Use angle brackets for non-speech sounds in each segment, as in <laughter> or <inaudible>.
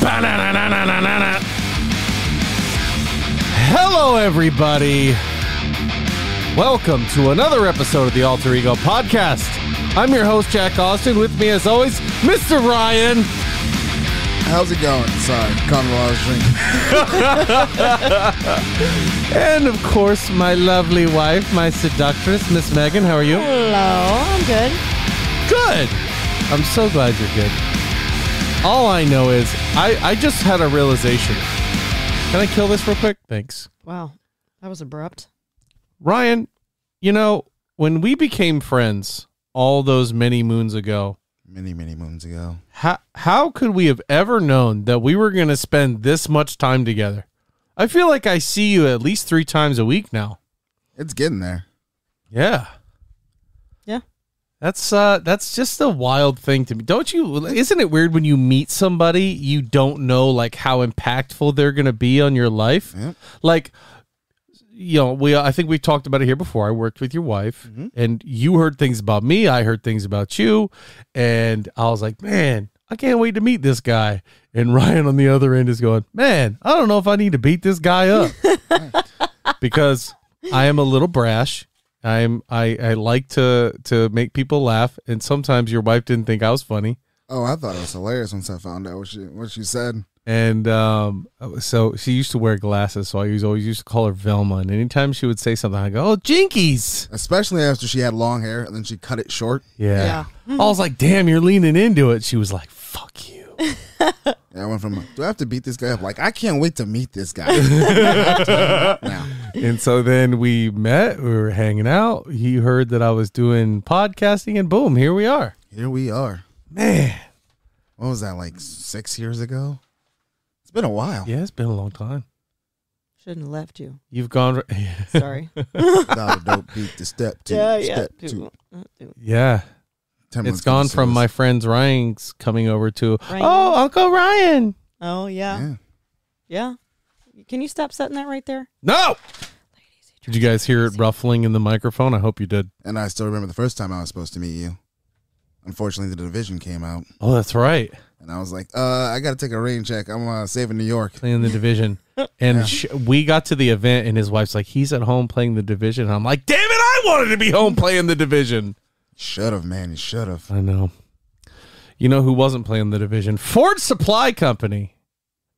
Ba-na-na-na-na-na-na. Hello, everybody. Welcome to another episode of the Alter Ego Podcast. I'm your host, Jack Austin. With me, as always, Mr. Ryan. How's it going? Sorry, Conor while I was drinking. <laughs> And, of course, my lovely wife, my seductress, Miss Megan. How are you? Hello, I'm good. Good. I'm so glad you're good. All I know is I, I just had a realization. Can I kill this real quick? Thanks. Wow, that was abrupt. Ryan, you know, when we became friends all those many moons ago, Many, many moons ago. how, how could we have ever known that we were going to spend this much time together? I feel like I see you at least three times a week now. It's getting there. Yeah. Yeah. That's uh that's just a wild thing to me. Don't you isn't it weird when you meet somebody you don't know like how impactful they're going to be on your life? Yep. Like you know, we I think we talked about it here before. I worked with your wife Mm-hmm. and you heard things about me, I heard things about you, and I was like, "Man, I can't wait to meet this guy." And <laughs> Ryan on the other end is going, "Man, I don't know if I need to beat this guy up." <laughs> because I am a little brash. I'm I, I like to to make people laugh, and sometimes your wife didn't think I was funny, Oh, I thought it was hilarious once I found out what she what she said. And um, so she used to wear glasses, so I used always used to call her Velma, and anytime she would say something, I go, "Oh, Jinkies!" Especially after she had long hair and then she cut it short. Yeah. I was like, "Damn, you're leaning into it." She was like, "Fuck you." <laughs> Yeah, I went from do I have to beat this guy up? Like I can't wait to meet this guy. <laughs> now, and so then we met. We were hanging out. He heard that I was doing podcasting, and boom, here we are. here we are. Man, What was that like six years ago? It's been a while. yeah, it's been a long time. Shouldn't have left you. You've gone. <laughs> Sorry. <laughs> Without a dope beat to step two. yeah, yeah. step do- two. yeah. Ten It's months gone from my friends Ryan's coming over to Ryan. oh Uncle Ryan. Oh yeah. Yeah. yeah, Can you stop setting that right there? No. Did you guys hear it ruffling in the microphone? I hope you did. And I still remember the first time I was supposed to meet you. Unfortunately, the division came out, Oh, that's right. and I was like, "Uh, I got to take a rain check. I'm uh, saving New York." Playing the division, <laughs> and sh- we got to the event, and his wife's like, "He's at home playing the division." And I'm like, "Damn it! I wanted to be home playing the division." Should have, man. You should have. I know. You know who wasn't playing the division? Ford Supply Company,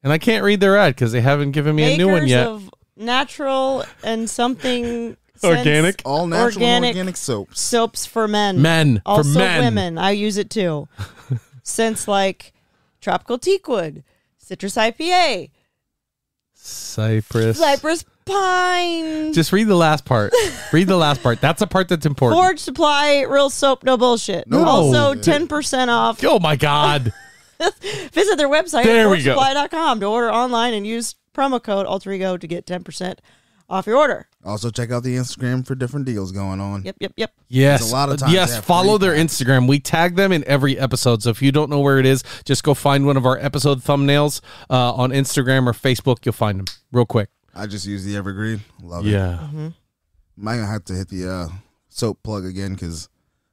and I can't read their ad because they haven't given me a new one Makers yet. of natural and something Organic? sense- All natural organic, organic soaps. soaps for men. Men for also men. women. I use it too. <laughs> Since like tropical teakwood, citrus IPA, Cypress. cypress pine, Just read the last part. read the last part. That's a part that's important. Forge Supply, real soap, no bullshit. No. Also, 10% off. Oh my God. <laughs> Visit their website There at we go. forgesupply.com to order online and use promo code Alter Ego to get 10% off your order. Also, check out the Instagram for different deals going on. Yep, yep, yep. Yes. There's a lot of times yes. Follow their packs. Instagram. We tag them in every episode. So if you don't know where it is, just go find one of our episode thumbnails uh, on Instagram or Facebook. You'll find them real quick. I just use the Evergreen. Love it. Yeah. Might have to hit the uh, soap plug again because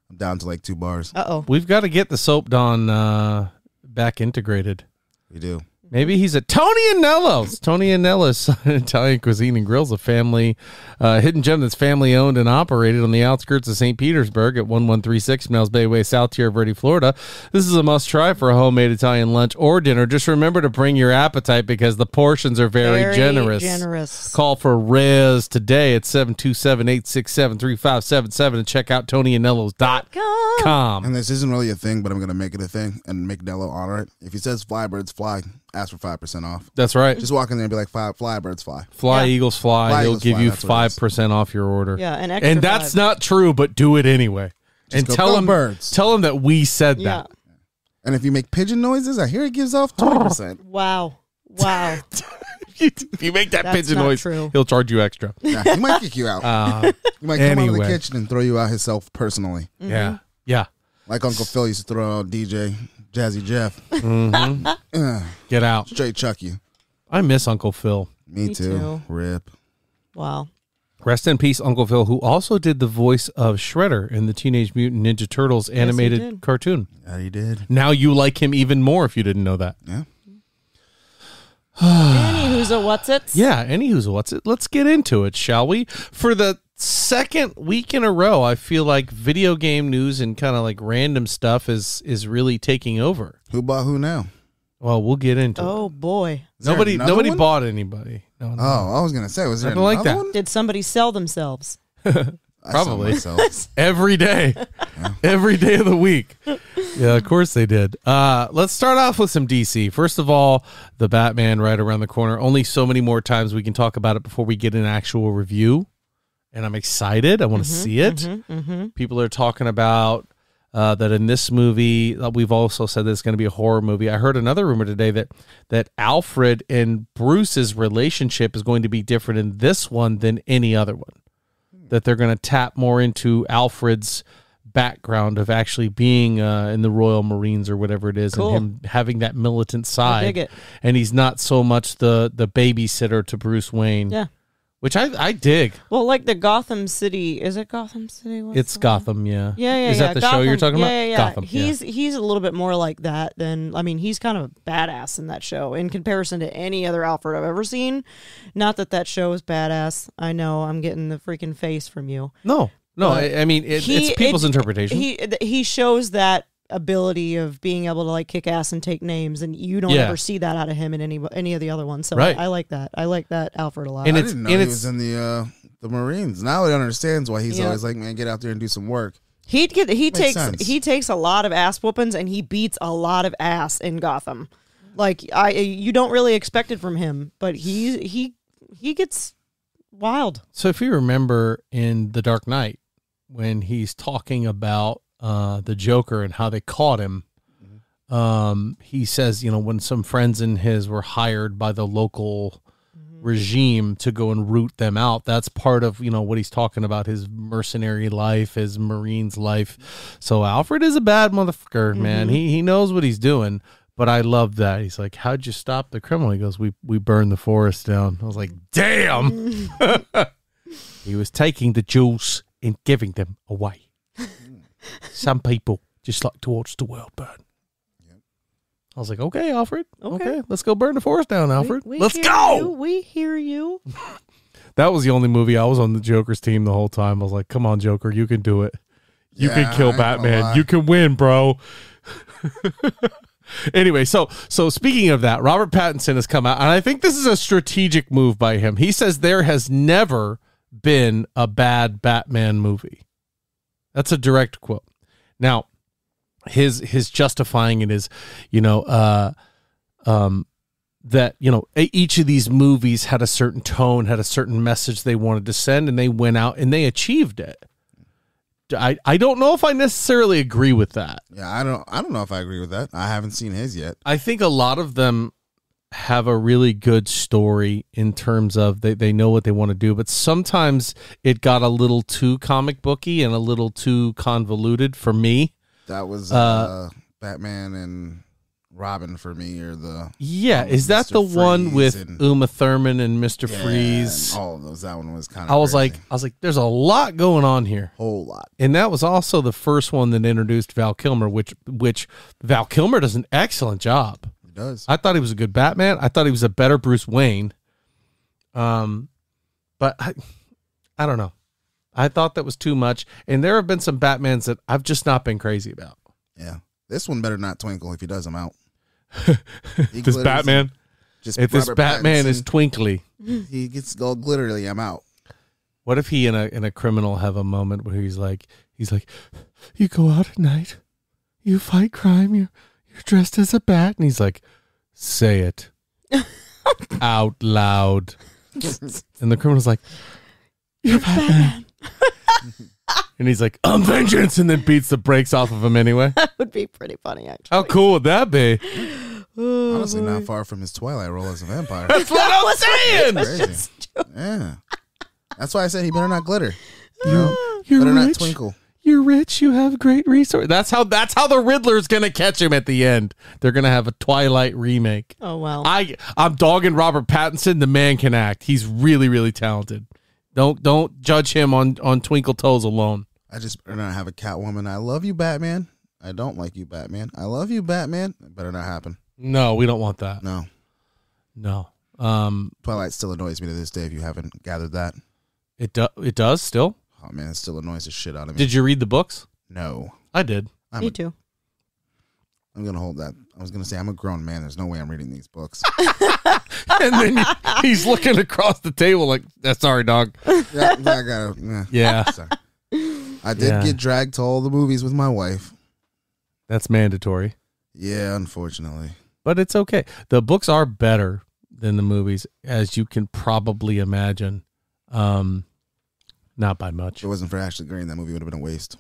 I'm down to like two bars. Uh oh. We've got to get the soap Don uh, back integrated. We do. Maybe he's a Tony Anello's. Tony Anello's <laughs> Italian Cuisine and Grills, a family uh, hidden gem that's family owned and operated on the outskirts of St. Petersburg at 1136 Mills Bay Way, South Tierra Verde, Florida. This is a must try for a homemade Italian lunch or dinner. Just remember to bring your appetite because the portions are very, generous. Generous. Call for Rez today at 727-867-3577 and check out TonyAnello's.com. And this isn't really a thing, but I'm going to make it a thing and make Nello honor it. If he says fly birds fly, ask for 5% off. That's right. Just walk in there and be like, fly, fly birds fly. Fly Yeah. Eagles Fly. Fly He'll Eagles give Fly, you that's what it is. 5% off your order. Yeah, an extra and that's five. not true, but do it anyway. and go, tell "Go them birds." tell them that we said Yeah. that. And if you make pigeon noises, I hear it gives off 20%. <laughs> Wow. Wow. <laughs> if you make that That's pigeon not noise, true. he'll charge you extra. <laughs> yeah, he might kick you out. Uh, he might come out of anyway. the kitchen and throw you out himself personally. Mm-hmm. Yeah, yeah. Like Uncle Phil used to throw out DJ Jazzy Jeff. Mm-hmm. <laughs> Get out. straight chuck you. I miss Uncle Phil. Me, Me too. too. Rip. wow. Rest in peace, Uncle Phil, who also did the voice of Shredder in the Teenage Mutant Ninja Turtles animated did. cartoon. Yeah, he did. Now you like him even more if you didn't know that. Yeah. Annie, who's a what's it? <sighs> Yeah, anywho's a what's it? Let's get into it, shall we? For the second week in a row, I feel like video game news and kind of like random stuff is is really taking over. Who bought who now? Well, we'll get into it. Oh boy. Is Nobody nobody one? bought anybody. No, no. Oh, I was gonna say, was there Nothing like that. one? Did somebody sell themselves? <laughs> I saw Probably. myself. <laughs> every day every day of the week yeah of course they did uh let's start off with some dc first of all the batman right around the corner only so many more times we can talk about it before we get an actual review and i'm excited i want to see it Mm-hmm. people are talking about uh, that in this movie uh, we've also said that it's going to be a horror movie i heard another rumor today that that alfred and bruce's relationship is going to be different in this one than any other one that they're going to tap more into Alfred's background of actually being uh, in the Royal Marines or whatever it is, Cool. and him having that militant side. And he's not so much the the babysitter to Bruce Wayne. Yeah. Which I I dig. Well, like the Gotham City. Is it Gotham City? What's It's Gotham, yeah. Yeah, yeah, Is yeah. that the Gotham. show you're talking yeah, about? Yeah, yeah. Gotham. yeah. He's he's a little bit more like that than I mean, he's kind of a badass in that show in comparison to any other Alfred I've ever seen. Not that that show is badass. I know I'm getting the freaking face from you. no, no. I, I mean, it, He- it's people's it- interpretation. He he shows that ability of being able to like kick ass and take names, and you don't Yeah. ever see that out of him in any any of the other ones. So Right. I, I like that. I like that Alfred a lot. And I it's- didn't know and he it's- was in the uh, the Marines. Now he understands why he's Yeah. always like, man, get out there and do some work. He get he takes sense. he takes a lot of ass whoopings and he beats a lot of ass in Gotham. Like I you don't really expect it from him, but he he he gets wild. So if you remember in The Dark Knight, when he's talking about uh, the Joker and how they caught him, um, he says, you know, when some friends in his were hired by the local regime to go and root them out, that's part of you know what he's talking about his mercenary life, his Marines life. So Alfred is a bad motherfucker, man. He he knows what he's doing. But I love that. He's like, How'd you stop the criminal? He goes, We we burned the forest down. I was like, Damn. <laughs> <laughs> He was taking the jewels and giving them away. Some people just like to watch the world burn. I was like, okay, Alfred. Okay. Okay. let's go burn the forest down, Alfred. We- we let's go. you. We hear you. <laughs> That was the only movie I was on the Joker's team the whole time. I was like, come on, Joker, you can do it. You Yeah, can kill Batman. You can win, bro. <laughs> anyway, so so speaking of that, Robert Pattinson has come out, and I think this is a strategic move by him. He says there has never been a bad Batman movie. That's a direct quote. Now, his his justifying it is, you know, uh, um, that you know each of these movies had a certain tone, had a certain message they wanted to send, and they went out and they achieved it. I I don't know if I necessarily agree with that. Yeah, I don't I don't know if I agree with that. I haven't seen his yet. I think a lot of them have a really good story in terms of they, they know what they want to do, but sometimes it got a little too comic booky and a little too convoluted for me. That was Uh, uh, Batman and Robin for me, or the Yeah, um, is that Mr. the one with and- Uma Thurman and Mr. Yeah, Freeze? and all of those. That one was kind of. I was like, I was like, there's a lot going on here. whole lot. And that was also the first one that introduced Val Kilmer, which which Val Kilmer does an excellent job. Does. I thought he was a good Batman. I thought he was a better Bruce Wayne. Um, but I, I don't know. I thought that was too much, and there have been some Batmans that I've just not been crazy about. yeah, this one better not twinkle. If he does, I'm out. <laughs> This Batman, Just if this Robert Batman is twinkly, he gets all glittery. I'm out. what if he and a and a criminal have a moment where he's like, he's like, you go out at night, you fight crime, you you're dressed as a bat, and he's like, say it <laughs> out loud, and the criminal's like, you're Batman. <laughs> And he's like, I'm vengeance, and then beats the brakes off of him anyway. That would be pretty funny, actually. How cool would that be? <gasps> Oh, Honestly, not far from his Twilight role as a vampire. <laughs> That's what I'm saying. Crazy. Yeah, that's why I said he better not glitter. You <sighs> know, You're better not rich. twinkle. You're rich. You have great resources. That's how. That's how the Riddler's gonna catch him at the end. They're gonna have a Twilight remake. Oh well. I I'm dogging Robert Pattinson. The man can act. He's really really talented. Don't don't judge him on on Twinkle Toes alone. I just better not have a Catwoman. I love you, Batman. I don't like you, Batman. I love you, Batman. It better not happen. No, we don't want that. No. No. Um, Twilight still annoys me to this day. If you haven't gathered that, it do, it does still. Oh man, it still annoys the shit out of me. Did you read the books? no, I did. I'm, Me a, too. I'm gonna hold that. I was gonna say I'm a grown man. There's no way I'm reading these books. <laughs> and then he- he's looking across the table like, "That's sorry, dog." yeah, I gotta. Yeah. Yeah, <laughs> Sorry. I did Yeah. get dragged to all the movies with my wife. that's mandatory, Yeah, unfortunately. but it's okay. The books are better than the movies, as you can probably imagine. Um, not by much. If it wasn't for Ashley Greene, that movie would have been a waste.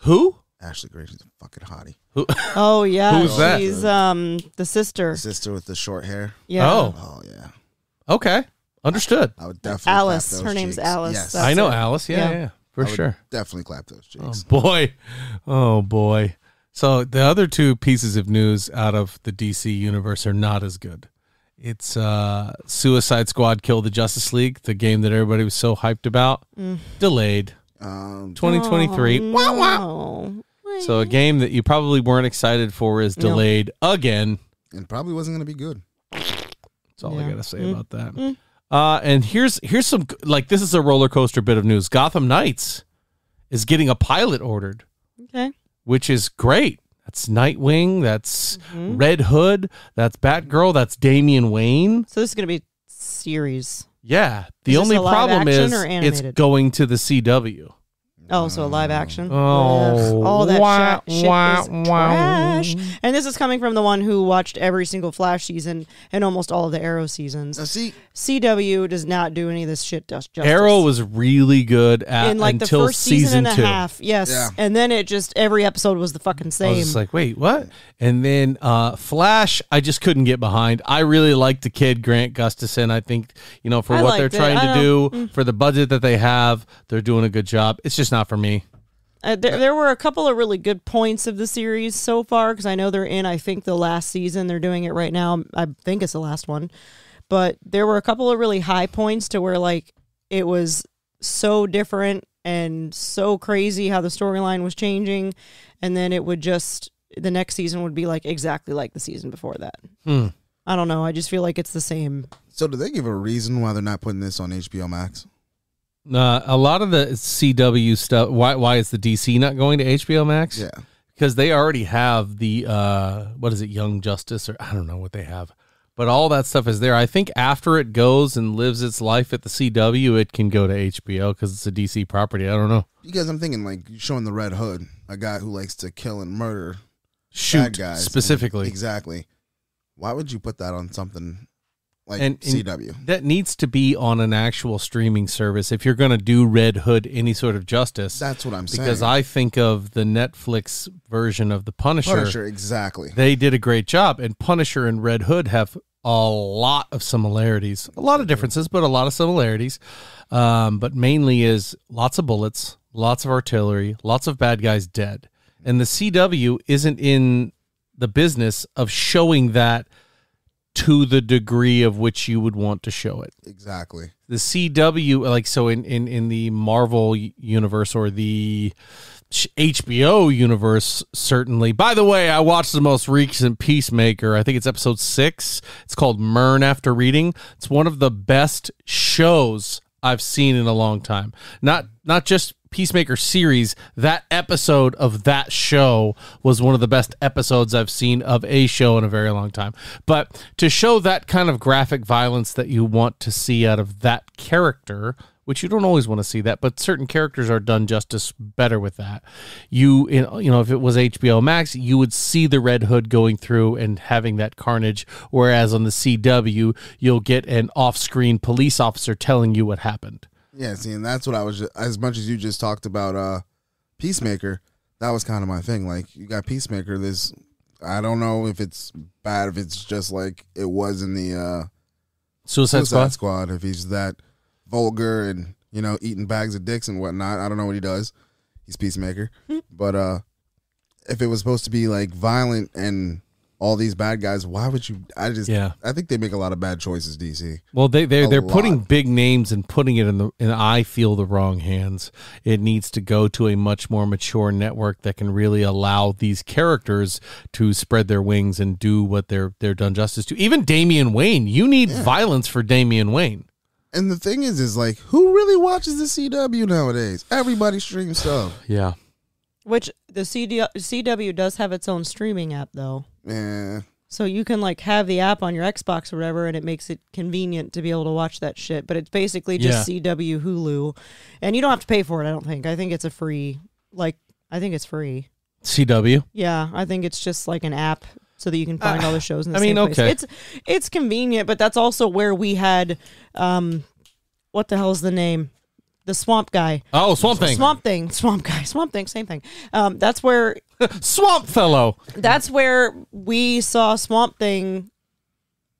Who? Ashley Greene, she's a fucking hottie. Who? <laughs> Oh yeah, Who's that? she's um the sister. The sister with the short hair. Yeah. Oh. Oh yeah, Okay, understood. I would definitely. Alice. Clap those Her name's cheeks. Alice. Yes, That's I know it. Alice. Yeah, yeah, Yeah. for I would sure. Definitely clap those cheeks. Oh boy. Oh boy. So the other two pieces of news out of the DC universe are not as good. It's uh Suicide Squad Kill the Justice League, the game that everybody was so hyped about. Delayed. Um, 2023. Oh, Wah, wah. no. So a game that you probably weren't excited for is No. delayed again. and probably wasn't gonna be good. That's all I gotta say Mm. about that. Uh, and here's here's some like this is a roller coaster bit of news. Gotham Knights is getting a pilot ordered. Okay. which is great. That's Nightwing. That's Mm-hmm. Red Hood. That's Batgirl. That's Damian Wayne. So this is gonna be series. Yeah. The Is only problem is it's going to the CW. Oh, so a live action. Oh, all that wah, sha- shit wah, is wah. trash. And this is coming from the one who watched every single Flash season and almost all of the Arrow seasons. Now see, CW does not do any of this shit just justice. Arrow was really good at in like the first season, and a half. Yes. Yeah. And then it just every episode was the fucking same. I was same. just like, wait, what? And then uh, Flash, I just couldn't get behind. I really like the kid Grant Gustafson. I think you know for I what they're liked it. trying to don't- do for the budget that they have, they're doing a good job. It's just not for me. Uh, there, there were a couple of really good points of the series so far because I know they're in. I think the last season they're doing it right now. I think it's the last one, but there were a couple of really high points to where like it was so different and so crazy how the storyline was changing, and then it would just the next season would be like exactly like the season before that. Hmm. I don't know. I just feel like it's the same. so do they give a reason why they're not putting this on HBO Max? Uh, a lot of the CW stuff. Why? Why is the DC not going to HBO Max? Yeah, because they already have the uh, what is it, Young Justice, or I don't know what they have, but all that stuff is there. I think after it goes and lives its life at the CW, it can go to HBO because it's a DC property. I don't know. because I'm thinking like showing the Red Hood, a guy who likes to kill and murder Shoot guys specifically. Exactly. Why would you put that on something like And- and- CW? That needs to be on an actual streaming service if you're going to do Red Hood any sort of justice. That's what I'm saying. because I think of the Netflix version of the Punisher. Punisher, exactly. They did a great job, and Punisher and Red Hood have a lot of similarities, a lot of differences, but a lot of similarities. Um, but mainly is lots of bullets, lots of artillery, lots of bad guys dead, and the CW isn't in the business of showing that to the degree of which you would want to show it Exactly. the CW like so in in in the Marvel universe or the HBO universe certainly. By the way, I watched the most recent Peacemaker. I think it's episode 6. It's called Murn After Reading. It's one of the best shows I've seen in a long time. Not not just Peacemaker series, that episode of that show was one of the best episodes I've seen of a show in a very long time. But to show that kind of graphic violence that you want to see out of that character, which you don't always want to see that, but certain characters are done justice better with that. You you know, if it was HBO Max, you would see the Red Hood going through and having that carnage, whereas on the CW, you'll get an off-screen police officer telling you what happened. Yeah, see, and that's what I was. Just, as much as you just talked about uh Peacemaker, that was kind of my thing. Like you got Peacemaker. This I don't know if it's bad. If it's just like it was in the uh Suicide, Suicide Squad. Squad. If he's that vulgar and you know eating bags of dicks and whatnot, I don't know what he does. He's Peacemaker, but uh if it was supposed to be like violent and all these bad guys. Why would you? I just Yeah. I think they make a lot of bad choices. DC. Well, they they A they're putting big names and putting it in the and I feel the wrong hands. It needs to go to a much more mature network that can really allow these characters to spread their wings and do what they're they're done justice to. Even Damian Wayne, you need violence for Damian Wayne. And the thing is, is like, who really watches the CW nowadays? Everybody streams stuff. <sighs> Yeah. Which the CD, CW does have its own streaming app though. Yeah. So you can like have the app on your Xbox or whatever, and it makes it convenient to be able to watch that shit. But it's basically just CW Hulu, and you don't have to pay for it. I don't think. I think it's a free. Like I think it's free. CW. Yeah, I think it's just like an app so that you can find all the shows in the I mean, same place. okay. It's it's convenient, but that's also where we had um what the hell's the name? The Swamp Guy. Oh, Swamp Thing. Swamp Thing. Swamp Guy. Swamp Thing, same thing. Um that's where <laughs> Swamp Fellow. that's where we saw Swamp Thing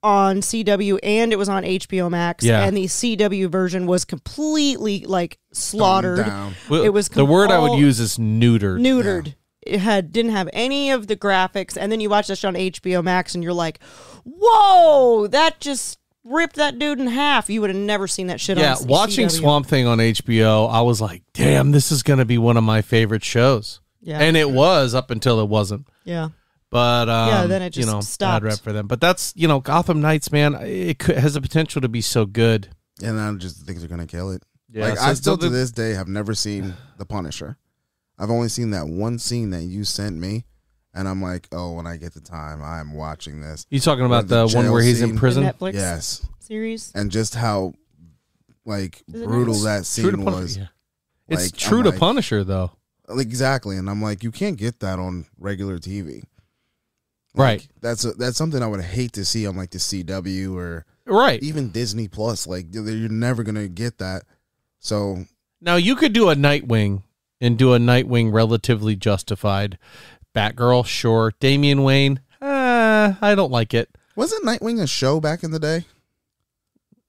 on CW and it was on HBO Max Yeah. and the CW version was completely like slaughtered. Down. It was the word I would use is neutered. neutered. It had didn't have any of the graphics, and then you watch that shit on HBO Max, and you're like, "Whoa, that just ripped that dude in half." You would have never seen that shit. yeah, on watching CW. Swamp Thing on HBO, I was like, "Damn, this is going to be one of my favorite shows." Yeah, And it was up until it wasn't. yeah, But um, Yeah, then it you just know stopped. bad rep for them. But that's you know Gotham Knights, man. It could, has the potential to be so good. And I just think they're gonna kill it. Yeah, like so I still the- to this day have never seen The Punisher. I've only seen that one scene that you sent me, and I'm like, oh, when I get the time, I'm watching this. You talking about the the, one where he's scene. in the prison? Netflix Yes, series. and just how like Is it brutal Netflix? that scene Pun- was. yeah. It's Like, true I'm to like- Punisher though. Exactly, and I'm like, you can't get that on regular TV. Right. That's a, that's something I would hate to see on like the CW or Right. even Disney Plus. Like you're you're never gonna get that. So Now you could do a Nightwing and do a Nightwing relatively justified. Batgirl, sure. Damian Wayne, uh, I don't like it. wasn't Nightwing a show back in the day?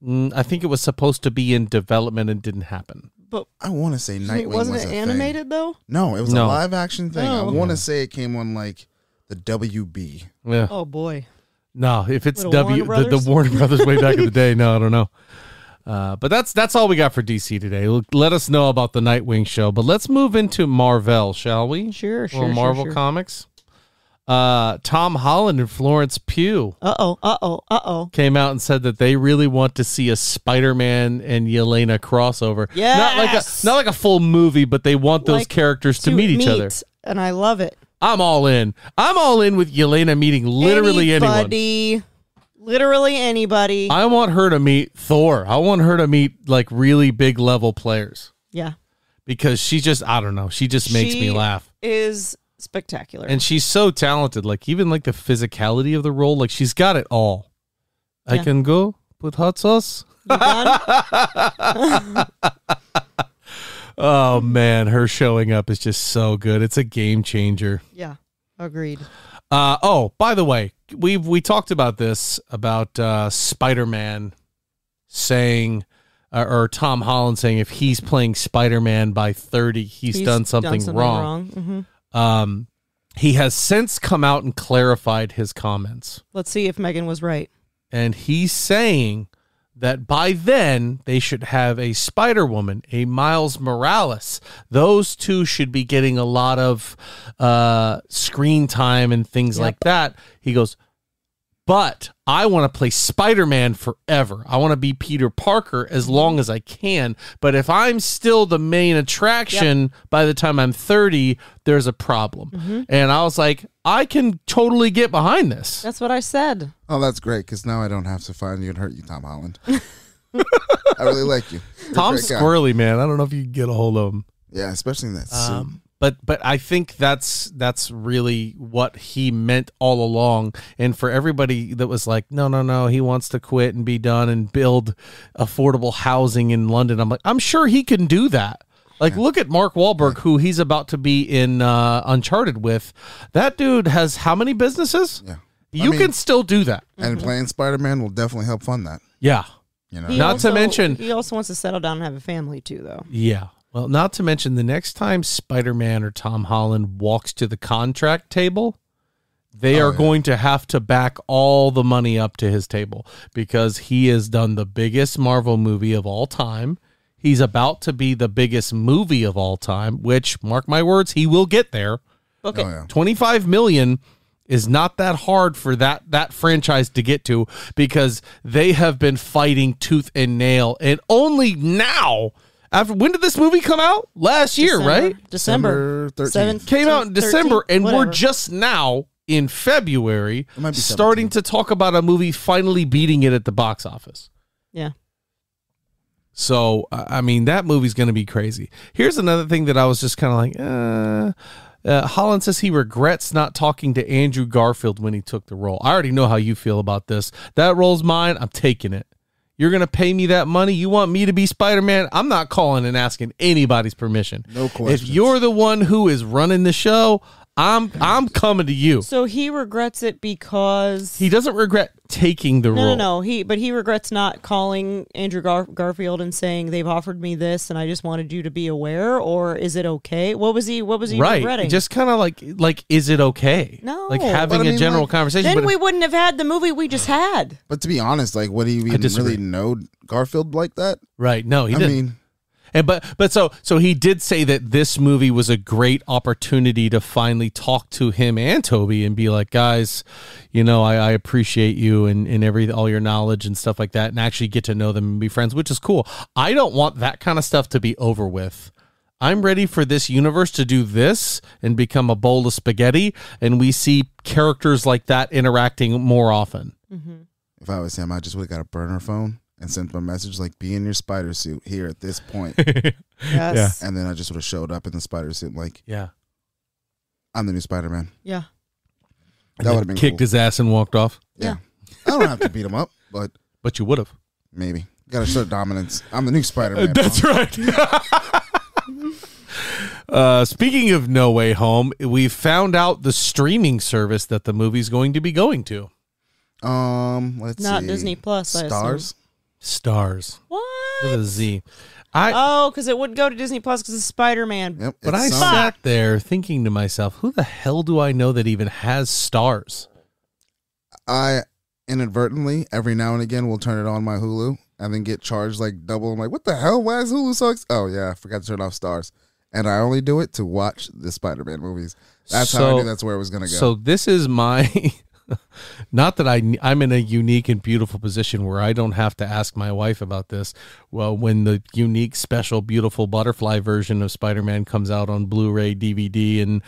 Mm, I think it was supposed to be in development and didn't happen. But I want to say Nightwing wasn't was it a thing. animated though? No, it was No. a live action thing. I Oh. want to say it came on like the WB. Yeah. Oh boy, No, if it's Little W Warner the, the Warner Brothers way back in the day, no, I don't know. <laughs> Uh, but that's that's all we got for DC today. Let us know about the Nightwing show. But let's move into Marvel, shall we? sure, sure, Little sure, Marvel sure. comics. Uh, Tom Holland and Florence Pugh Uh oh, uh oh, uh oh. came out and said that they really want to see a Spider-Man and Yelena crossover. Not like a not like a full movie, but they want those Like, characters to, meet each other. and I love it. I'm all in. I'm all in with Yelena meeting literally anyone. Literally anybody. I want her to meet Thor. I want her to meet like really big level players yeah, because she just I don't know, she just makes me She laugh. is spectacular. And she's so talented. Like even like the physicality of the role, like she's got it all. I Yeah. can go put hot sauce. You done? <laughs> Oh man, her showing up is just so good. It's a game changer. yeah, agreed. Uh, oh, by the way, we've we talked about this about uh, Spider Man saying, uh, or Tom Holland saying, if he's playing Spider Man by thirty, he's, done, something wrong. Mhm. Um, he has since come out and clarified his comments, Let's see if Megan was right. and he's saying that by then they should have a Spider Woman, a Miles Morales. Those two should be getting a lot of uh, screen time and things Yep. like that. He goes, but I want to play Spider Man forever. I want to be Peter Parker as long as I can. But if I'm still the main attraction by the time I'm 30, there's a problem. And I was like, I can totally get behind this. That's what I said. Oh, that's great because now I don't have to find you and hurt you, Tom Holland. <laughs> I really like you. You're Tom's great squirrely, man. I don't know if you can get a hold of him. Yeah, especially in that suit. Um, but but I think that's that's really what he meant all along. And for everybody that was like, no, no, no, he wants to quit and be done and build affordable housing in London. I'm like, I'm sure he can do that. Like, look at Mark Wahlberg, who he's about to be in uh, Uncharted with. That dude has how many businesses? Yeah. You mean- can still do that. And playing Spider Man will definitely help fund that. Yeah. You know, He Not to mention- he also wants to settle down and have a family too, though. Yeah. Well, not to mention the next time Spider Man or Tom Holland walks to the contract table, They Oh, are yeah. going to have to back all the money up to his table because he has done the biggest Marvel movie of all time. He's about to be the biggest movie of all time, which mark my words, he will get there. Okay. Oh yeah. 25 million is not that hard for that that franchise to get to because they have been fighting tooth and nail and only now after when did this movie come out last year December. right December. December 13th. Came out in 13th, december and we're just now in february It might starting to talk about a movie finally beating it at the box office Yeah. so I I mean, that movie's going to be crazy. Here's another thing that I was just kind of like, uh, uh, Holland says he regrets not talking to Andrew Garfield when he took the role. I already know how you feel about this. That role's mine. I'm taking it. You're going to pay me that money. You want me to be Spider Man? I'm not calling and asking anybody's permission. No If you're the one who is running the show, I'm I'm coming to you. So he regrets it because He doesn't regret taking the no, role. no, no. He but he regrets not calling Andrew Gar- Garfield and saying they've offered me this and I just wanted you to be aware. Or is it okay? What was he? What was he Right, regretting? just kind of like like, is it okay? No. like having But I a mean, general like, conversation. then but we wouldn't have had the movie we just had. But to be honest, like, would he even disagree. really know Garfield like that? Right. No, he I didn't. mean, and but but so so he did say that this movie was a great opportunity to finally talk to him and Toby and be like, guys, you know, I, I appreciate you and, and every all your knowledge and stuff like that, and actually get to know them and be friends, which is cool. I don't want that kind of stuff to be over with. I'm ready for this universe to do this and become a bowl of spaghetti, and we see characters like that interacting more often. Mm-hmm. if I was him, I just would have got a burner phone and sent him a message like, "Be in your spider suit here at this point," <laughs> Yes. and then I just would have showed up in the spider suit, like, Yeah. "I'm the new Spider Man." Yeah. And That would've been kicked cool. his ass and walked off. Yeah. I don't have to beat him up, but <laughs> But you would have. maybe got to show dominance. I'm the new Spider Man. <laughs> That's right. uh, speaking of No Way Home, we found out the streaming service that the movie's going to be going to. Um, let's Not see. Disney Plus, I assume. Starz. Starz What? with a Z. I Oh, because it wouldn't go to Disney Plus because it's Spider Man. Yep. but I some- sat there thinking to myself, who the hell do I know that even has Starz? I inadvertently every now and again will turn it on my Hulu and then get charged like double. I'm like, what the hell? Why is Hulu so? Ex-? Oh yeah, I forgot to turn off Starz, and I only do it to watch the Spider Man movies. That's how I knew that's where it was gonna go. So this is my <laughs> <laughs> not that I I'm in a unique and beautiful position where I don't have to ask my wife about this. Well, when the unique special beautiful butterfly version of Spider-Man comes out on Blu-ray, DVD and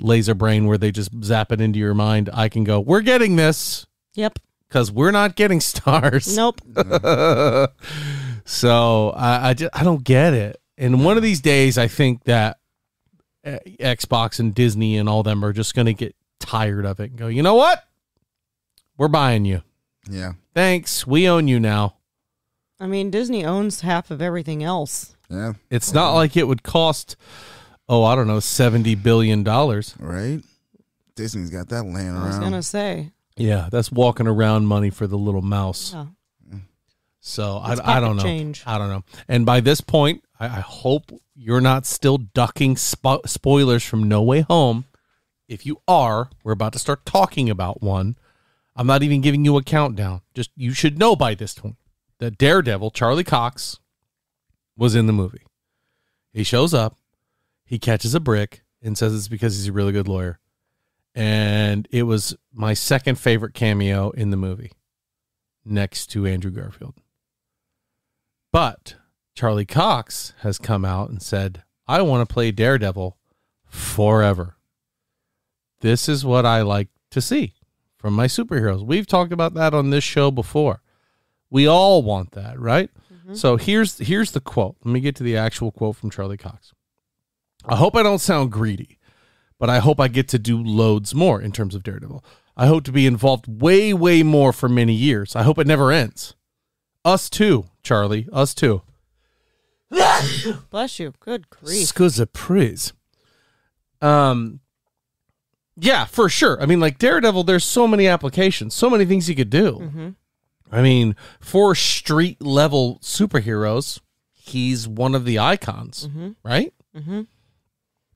Laser Brain where they just zap it into your mind, I can go, "We're getting this Yep. cuz we're not getting Starz." Nope. <laughs> so I I, just, I don't get it. And one of these days, I think that uh, Xbox and Disney and all them are just going to get tired of it and go, you know what? We're buying you. yeah, Thanks. We own you now. I mean, Disney owns half of everything else. yeah, It's not like it would cost, oh, I don't know, $70 billion. right. Disney's got that laying around. I was gonna say. Yeah, that's walking around money for the little mouse. Yeah. So It's I, I don't pocket know. change. I don't know. And by this point, I, I hope you're not still ducking spo- spoilers from No Way Home. If you are, we're about to start talking about one. I'm not even giving you a countdown. Just you should know by this point that Daredevil, Charlie Cox, was in the movie. He shows up, he catches a brick, and says it's because he's a really good lawyer. And it was my second favorite cameo in the movie, next to Andrew Garfield. But Charlie Cox has come out and said, I want to play Daredevil forever. This is what I like to see from my superheroes. We've talked about that on this show before. We all want that, right? So here's here's the quote. Let me get to the actual quote from Charlie Cox. I hope I don't sound greedy, but I hope I get to do loads more in terms of Daredevil. I hope to be involved way, way more for many years. I hope it never ends. Us too, Charlie. Us too. Bless you. Good grief. Scusa prise. Um, yeah, for sure. I mean, like Daredevil, there's so many applications, so many things you could do. Mm-hmm. I mean, for street level superheroes, he's one of the icons, Mhm. right? Mm-hmm.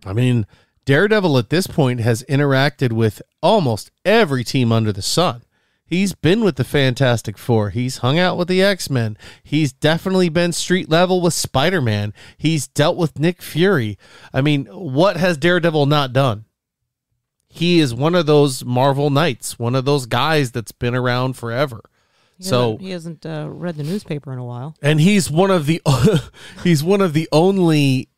I mean, Daredevil at this point has interacted with almost every team under the sun. He's been with the Fantastic Four. He's hung out with the X Men. He's definitely been street level with Spider Man. He's dealt with Nick Fury. I mean, what has Daredevil not done? He is one of those Marvel Knights, one of those guys that's been around forever. He So hasn't- he hasn't uh, read the newspaper in a while. and he's one of the <laughs> he's one of the only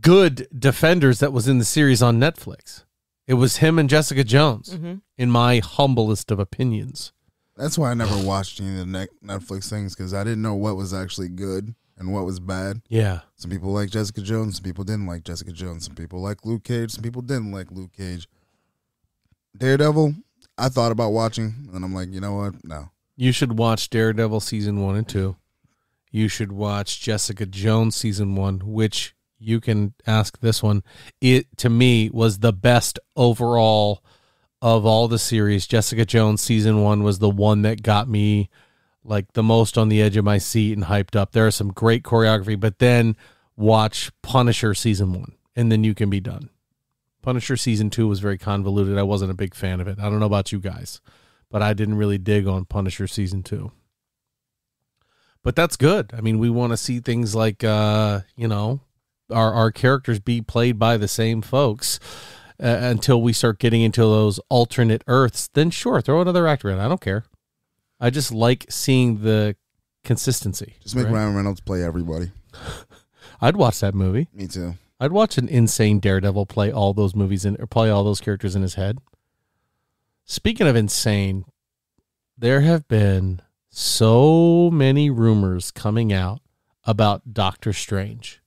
good defenders that was in the series on Netflix. It was him and Jessica Jones, in my humblest of opinions. That's why I never watched any of the Netflix things because I didn't know what was actually good and what was bad. Yeah, Some people like Jessica Jones, some people didn't like Jessica Jones, some people like Luke Cage, some people didn't like Luke Cage. Daredevil, I thought about watching, and I'm like, you know what? No. you should watch Daredevil season one and two. You should watch Jessica Jones season one, which you can ask this one. It to me was the best overall of all the series. Jessica Jones season one was the one that got me like the most on the edge of my seat and hyped up. There are some great choreography, but then watch Punisher season one, and then you can be done. Punisher season two was very convoluted. I wasn't a big fan of it. I don't know about you guys, but I didn't really dig on Punisher season two. But that's good. I mean, we want to see things like, uh, you know, our our characters be played by the same folks uh, until we start getting into those alternate Earths. Then sure, throw another actor in. I don't care. I just like seeing the consistency. Just make right? Ryan Reynolds play everybody. <laughs> I'd watch that movie. Me too. I'd watch an insane Daredevil play all those movies in or play all those characters in his head. Speaking of insane, there have been so many rumors coming out about Doctor Strange.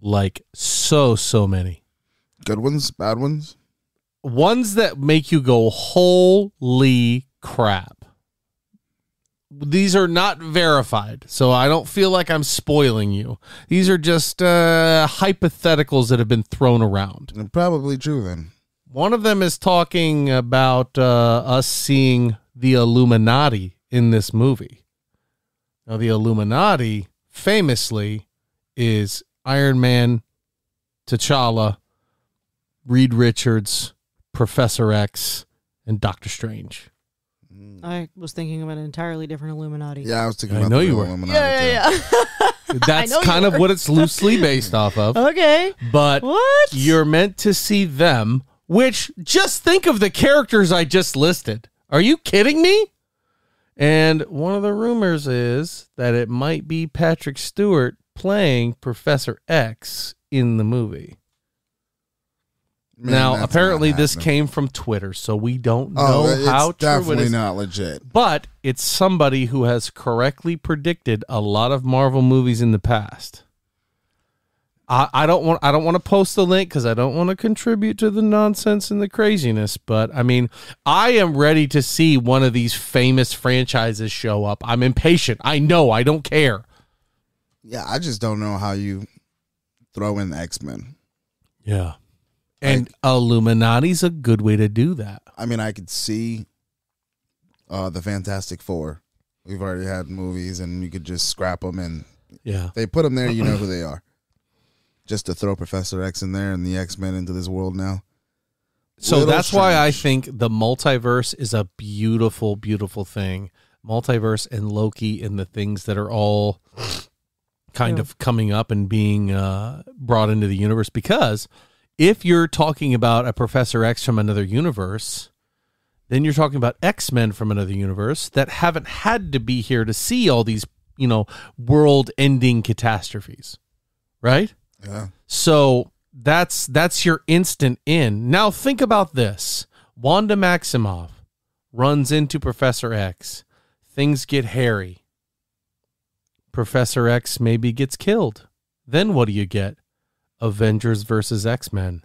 Like so so many. Good ones, bad ones. Ones that make you go holy crap. These are not verified, so I don't feel like I'm spoiling you. These are just uh, hypotheticals that have been thrown around. And probably true then. One of them is talking about uh, us seeing the Illuminati in this movie. Now, the Illuminati famously is Iron Man, T'Challa, Reed Richards, Professor X, and Doctor Strange. Mm. I was thinking of an entirely different Illuminati. Yeah, I was thinking I about know the you were. Illuminati yeah, yeah. yeah. <laughs> That's kind of what it's loosely based off of. <laughs> okay. But What? you're meant to see them, which just think of the characters I just listed. Are you kidding me? And one of the rumors is that it might be Patrick Stewart playing Professor X in the movie. Man, now, apparently, this came from Twitter, so we don't oh, know Oh, how true it definitely is. not legit. But it's somebody who has correctly predicted a lot of Marvel movies in the past. I, I don't want I don't want to post the link because I don't want to contribute to the nonsense and the craziness. But I mean, I am ready to see one of these famous franchises show up. I'm impatient. I know. I don't care. Yeah, I just don't know how you throw in X Men. Yeah. And Illuminati's a good way to do that. I mean, I could see uh, the Fantastic Four. We've already had movies, and you could just scrap them, and Yeah. they put them there. You know <clears throat> who they are. Just to throw Professor X in there and the X Men into this world now. So Little that's why I think the multiverse is a beautiful, beautiful thing. Multiverse and Loki and the things that are all kind Yeah. of coming up and being uh, brought into the universe. Because if you're talking about a Professor X from another universe, then you're talking about X Men from another universe that haven't had to be here to see all these, you know, world ending catastrophes. Right? Yeah, So that's that's your instant in. Now think about this. Wanda Maximoff runs into Professor X. Things get hairy. Professor X maybe gets killed. Then what do you get? Avengers versus X-Men.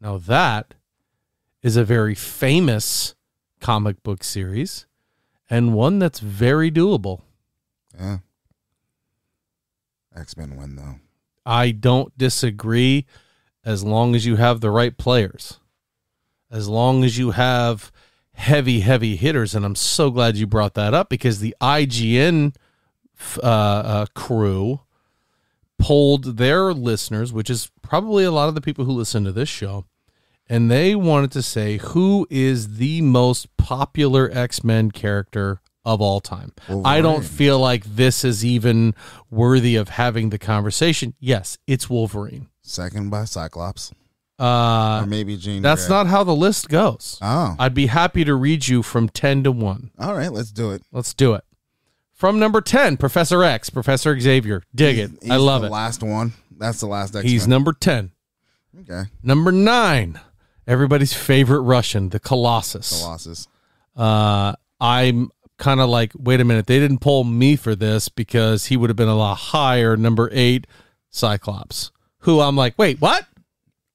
Now that is a very famous comic book series and one that's very doable. yeah. X Men win though. I don't disagree as long as you have the right players. As long as you have heavy, heavy hitters. And I'm so glad you brought that up because the IGN uh, uh, crew polled their listeners, which is probably a lot of the people who listen to this show, and they wanted to say who is the most popular X Men character of all time. I don't feel like this is even worthy of having the conversation. Yes, it's Wolverine. Second by Cyclops. Uh, or maybe Jean. that's Grey. not how the list goes. Oh. I'd be happy to read you from 10 to 1. All right, let's do it. Let's do it. From number 10, Professor X, Professor Xavier. Dig it. He's I love the it. Last one. That's the last X. He's number 10. okay. Number 9, everybody's favorite Russian, the Colossus. Colossus. Uh, I'm kind of like, wait a minute, they didn't pull me for this because he would have been a lot higher. Number 8, Cyclops. Who I'm like, wait, what?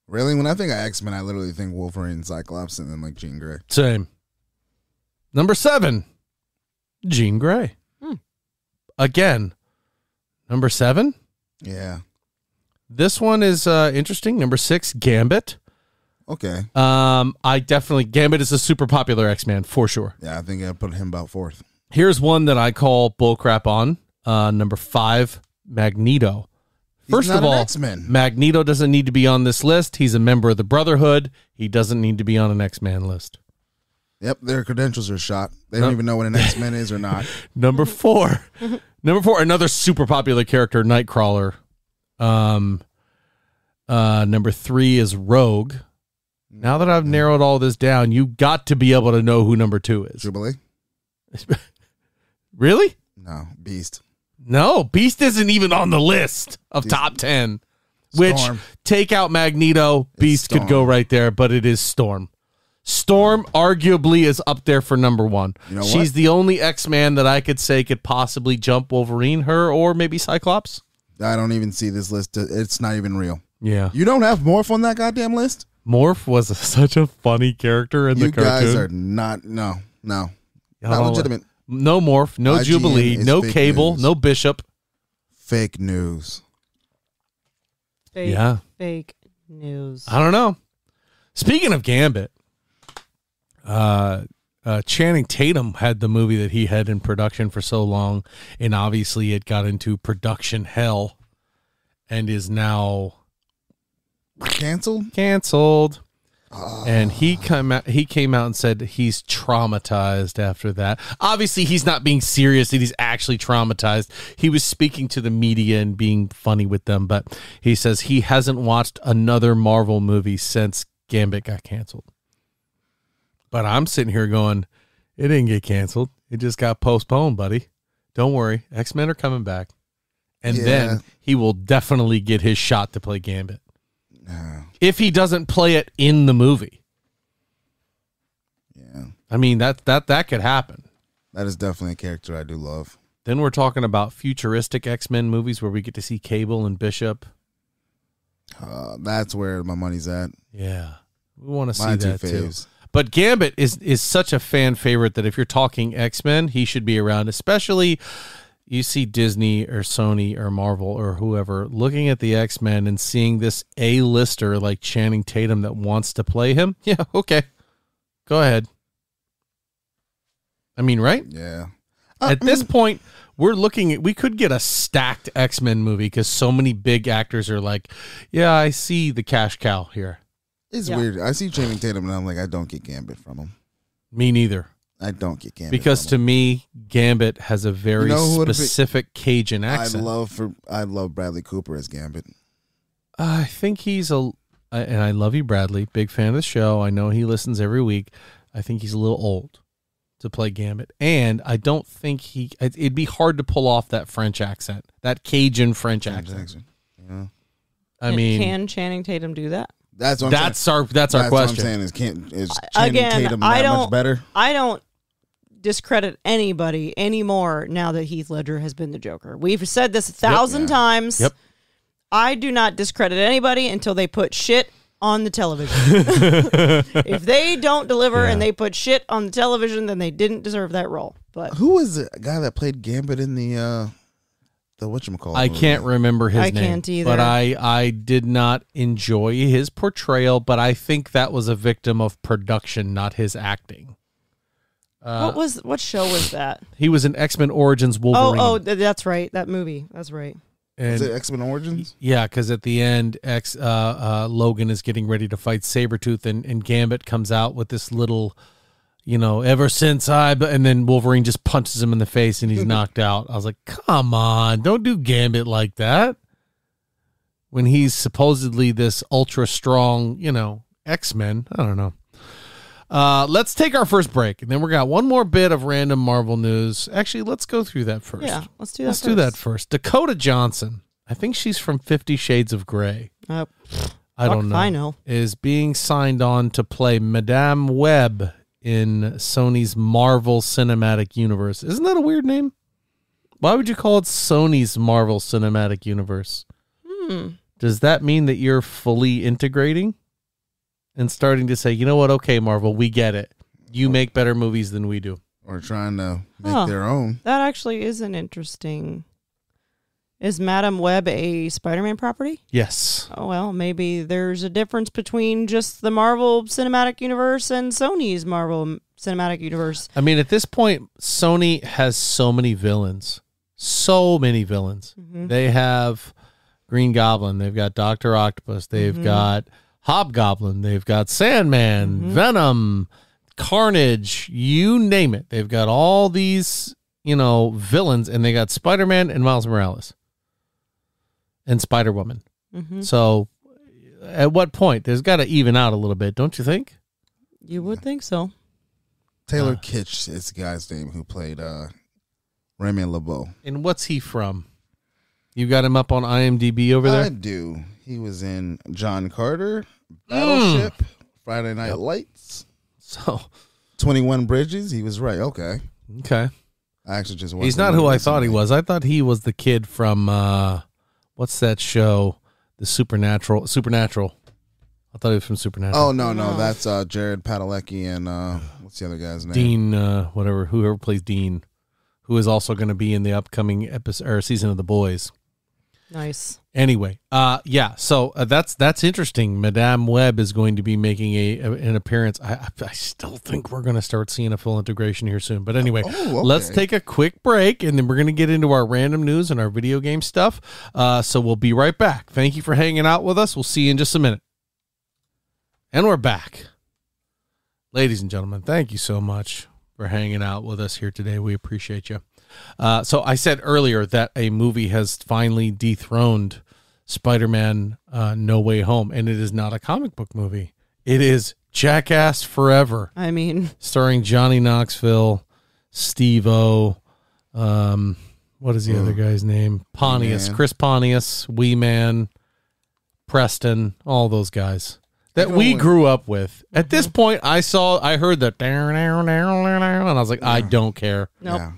Really? When I think of X Men, I literally think Wolverine, Cyclops, and then like Jean Grey. Same. Number seven, Jean Grey. Again, number seven. Yeah. This one is uh, interesting. Number six, Gambit. Okay. Um, I definitely Gambit is a super popular X Man for sure. Yeah, I think I put him about fourth. Here's one that I call bullcrap on. Uh, number five, Magneto. First of all, X-Men. Magneto doesn't need to be on this list. He's a member of the Brotherhood. He doesn't need to be on an X Man list. Yep, their credentials are shot. They don't even know what an X Men is or not. <laughs> Number four. <laughs> Number four, another super popular character, Nightcrawler. Um uh number three is Rogue. Now that I've narrowed all this down, you got to be able to know who number two is. Jubilee? <laughs> Really? No, Beast. No, Beast isn't even on the list of top ten. Which Storm. take out Magneto, Beast could go right there, but it is Storm. Storm arguably is up there for number one. You know what? She's the only X Man that I could say could possibly jump Wolverine, her, or maybe Cyclops. I don't even see this list. It's not even real. Yeah. You don't have Morph on that goddamn list? Morph was <laughs> such a funny character in you the cartoon. You guys are not. No, no. I Not don't legitimate. No Morph, no IGN Jubilee, no Cable, news. no Bishop. Fake news. Fake, Yeah. fake news. I don't know. Speaking of Gambit, uh, uh, Channing Tatum had the movie that he had in production for so long, and obviously it got into production hell, and is now Canceled? canceled. And he come out, he came out and said he's traumatized after that. Obviously, he's not being serious; that he's actually traumatized. He was speaking to the media and being funny with them, but he says he hasn't watched another Marvel movie since Gambit got canceled. But I'm sitting here going, it didn't get canceled; it just got postponed, buddy. Don't worry, X Men are coming back, and Yeah. then he will definitely get his shot to play Gambit No. if he doesn't play it in the movie. Yeah. I mean that that that could happen. That is definitely a character I do love. Then we're talking about futuristic X Men movies where we get to see Cable and Bishop. Uh, that's where my money's at. Yeah, we want to see that too. Faves. But Gambit is is such a fan favorite that if you're talking X Men, he should be around. Especially you see Disney or Sony or Marvel or whoever looking at the X Men and seeing this A lister like Channing Tatum that wants to play him. <laughs> Yeah, okay, go ahead. I mean, right? Yeah. Uh, at this mm. point, we're looking at we could get a stacked X Men movie because so many big actors are like, yeah, I see the cash cow here. It's Yeah. weird. I see Channing Tatum and I'm like, I don't get Gambit from him. Me neither. I don't get Gambit Because to from him. me, Gambit has a very You know who been- specific Cajun I accent. love for I love Bradley Cooper as Gambit. I think he's a and I love you, Bradley. Big fan of the show. I know he listens every week. I think he's a little old to play Gambit, and I don't think he. it- It'd be hard to pull off that French accent, that Cajun French James accent. Yeah. I Can- mean, can Channing Tatum do that? That's what I'm that's saying. our that's our That's question. what I'm saying is can't is Channing Again, Tatum I that don't- much better? I don't discredit anybody anymore now that Heath Ledger has been the Joker. We've said this a thousand Yeah. times. Yep. I do not discredit anybody until they put shit on the television. <laughs> if they don't deliver and they put shit on the television, then they didn't deserve that role. But Who was the guy that played Gambit in the uh the whatchamacallit I movie? can't remember his I name, can't either. but I I did not enjoy his portrayal. But I think that was a victim of production, not his acting. Uh, what was what show was that? <sighs> He was in X Men Origins Wolverine. Oh, oh, that's right. That movie. That's right. and Is it X Men Origins? yeah, because at the end, X uh, uh, Logan is getting ready to fight Sabretooth, and, and Gambit comes out with this little, you know, ever since I, and then Wolverine just punches him in the face and he's <laughs> knocked out. I was like, come on, don't do Gambit like that. When he's supposedly this ultra strong, you know, X Men. I don't know. Uh, let's take our first break, and then we got one more bit of random Marvel news. Actually, let's go through that first. Yeah, let's do that. Let's do that first. Dakota Johnson. I think she's from Fifty Shades of Grey. Uh, I don't know. I know. Is being signed on to play Madame Web in Sony's Marvel Cinematic Universe. Isn't that a weird name? Why would you call it Sony's Marvel Cinematic Universe? Hmm. Does that mean that you're fully integrating and starting to say, you know what? Okay, Marvel, we get it. You make better movies than we do. Or trying to make Huh. their own? That actually is an interesting. Is Madame Web a Spider-Man property? Yes. Oh well, maybe there's a difference between just the Marvel Cinematic Universe and Sony's Marvel Cinematic Universe. I mean, at this point, Sony has so many villains, so many villains. Mm-hmm. They have Green Goblin, they've got Doctor Octopus, they've Mm-hmm. got Hobgoblin, they've got Sandman, Mm-hmm. Venom, Carnage, you name it. They've got all these, you know, villains, and they got Spider Man and Miles Morales and Spider Woman. hmm So, at what point? There's got to even out a little bit, don't you think? You would think so. Taylor Uh. Kitsch is the guy's name who played uh, Remy LeBeau. And what's he from? You got him up on IMDb over there? I do. He was in John Carter, Battleship, Mm. Friday Night Lights, So, 21 Bridges. He was right. Okay. okay. I actually just He's not who I thought he was. I thought he was the kid from uh what's that show? The Supernatural Supernatural. I thought he was from Supernatural. Oh no, no, No. that's uh, Jared Padalecki and uh, what's the other guy's name? Dean uh whatever whoever plays Dean who is also going to be in the upcoming episode or season of The Boys. Nice. Anyway, uh yeah, so uh, that's that's interesting. Madame Web is going to be making a, a- an appearance. I I I still think we're going to start seeing a full integration here soon. But anyway, Oh, okay. let's take a quick break and then we're going to get into our random news and our video game stuff. Uh so we'll be right back. Thank you for hanging out with us. We'll see you in just a minute. And we're back. Ladies and gentlemen, thank you so much for hanging out with us here today. We appreciate you. Uh, so I said earlier that a movie has finally dethroned Spider-Man: uh, No Way Home, and it is not a comic book movie. It is Jackass Forever, I mean, starring Johnny Knoxville, Steve-O, um, what is the other guy's name? Pontius, Man. Chris Pontius, Wee Man, Preston, all those guys that Even we grew up with. At this point, I saw, I heard that, and I was like, I don't care. nope. Yeah.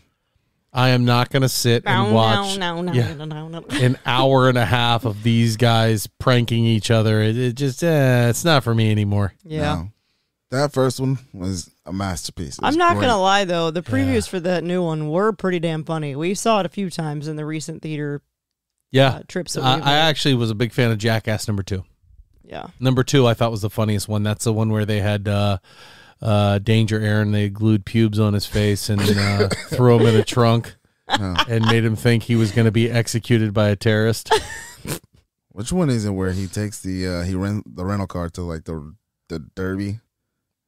I am not going to sit and watch no, no, yeah. no, no, no, no. an <laughs> hour and a half of these guys pranking each other. It, it just, eh, it's not for me anymore. Yeah. No. That first one was a masterpiece. Was I'm not gonna lie though, the previews for that new one were pretty damn funny. We saw it a few times in the recent theater Yeah. uh, trips that I, I actually was a big fan of Jackass number two. yeah. Number two, I thought was the funniest one. That's the one where they had uh, uh, Danger Ehren. They glued pubes on his face and uh, threw him in a trunk No. and made him think he was going to be executed by a terrorist. <laughs> Which one is it where he takes the uh, he rent the rental car to like the the derby?